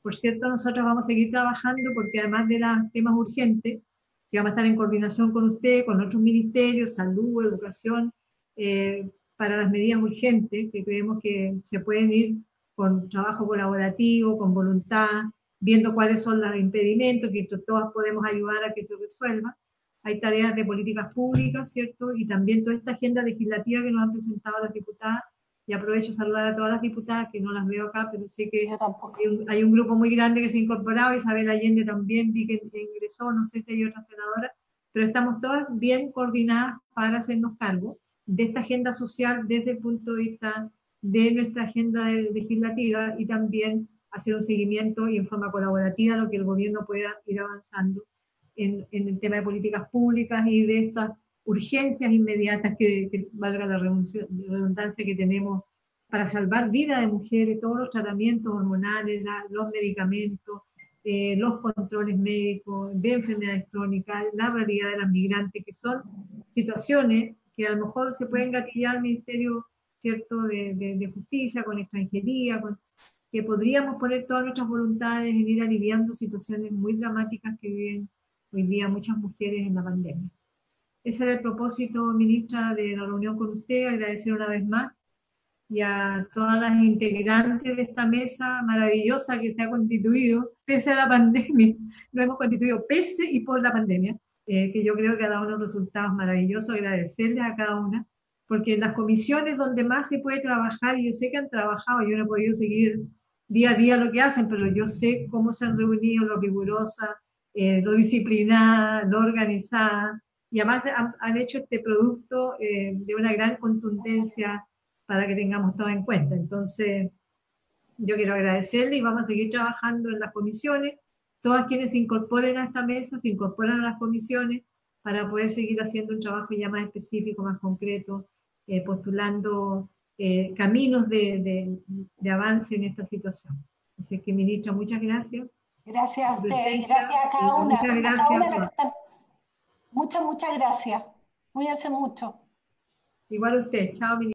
Por cierto, nosotros vamos a seguir trabajando porque además de los temas urgentes, que vamos a estar en coordinación con usted, con otros ministerios, salud, educación, eh, para las medidas urgentes, que creemos que se pueden ir con trabajo colaborativo, con voluntad, viendo cuáles son los impedimentos, que todas podemos ayudar a que se resuelva. Hay tareas de políticas públicas, ¿cierto? Y también toda esta agenda legislativa que nos han presentado las diputadas. Y aprovecho a saludar a todas las diputadas, que no las veo acá, pero sé que hay un, hay un, grupo muy grande que se ha incorporado. Isabel Allende también vi que ingresó, no sé si hay otra senadora, pero estamos todas bien coordinadas para hacernos cargo de esta agenda social desde el punto de vista de nuestra agenda legislativa y también hacer un seguimiento y en forma colaborativa lo que el gobierno pueda ir avanzando en, en el tema de políticas públicas y de estas urgencias inmediatas que, valga la redundancia que tenemos para salvar vidas de mujeres, todos los tratamientos hormonales, los medicamentos, eh, los controles médicos de enfermedades crónicas, la realidad de las migrantes, que son situaciones que a lo mejor se pueden gatillar al Ministerio ¿cierto? De, de, de Justicia, con extranjería, con, que podríamos poner todas nuestras voluntades en ir aliviando situaciones muy dramáticas que viven hoy día muchas mujeres en la pandemia. Ese era el propósito, ministra, de la reunión con usted, agradecer una vez más y a todas las integrantes de esta mesa maravillosa que se ha constituido, pese a la pandemia, [laughs] lo hemos constituido pese y por la pandemia, eh, que yo creo que ha dado unos resultados maravillosos, agradecerles a cada una, porque en las comisiones donde más se puede trabajar, y yo sé que han trabajado, yo no he podido seguir día a día lo que hacen, pero yo sé cómo se han reunido, lo rigurosa, eh, lo disciplinada, lo organizada, y además han, hecho este producto eh, de una gran contundencia para que tengamos todo en cuenta. Entonces, yo quiero agradecerle y vamos a seguir trabajando en las comisiones. Todas quienes se incorporen a esta mesa se incorporan a las comisiones para poder seguir haciendo un trabajo ya más específico, más concreto, eh, postulando eh, caminos de, de, avance en esta situación. Así que, ministra, muchas gracias. Gracias a usted, gracias a cada una. Muchas gracias. Muchas, muchas gracias. Cuídense mucho. Igual usted. Chao, ministra.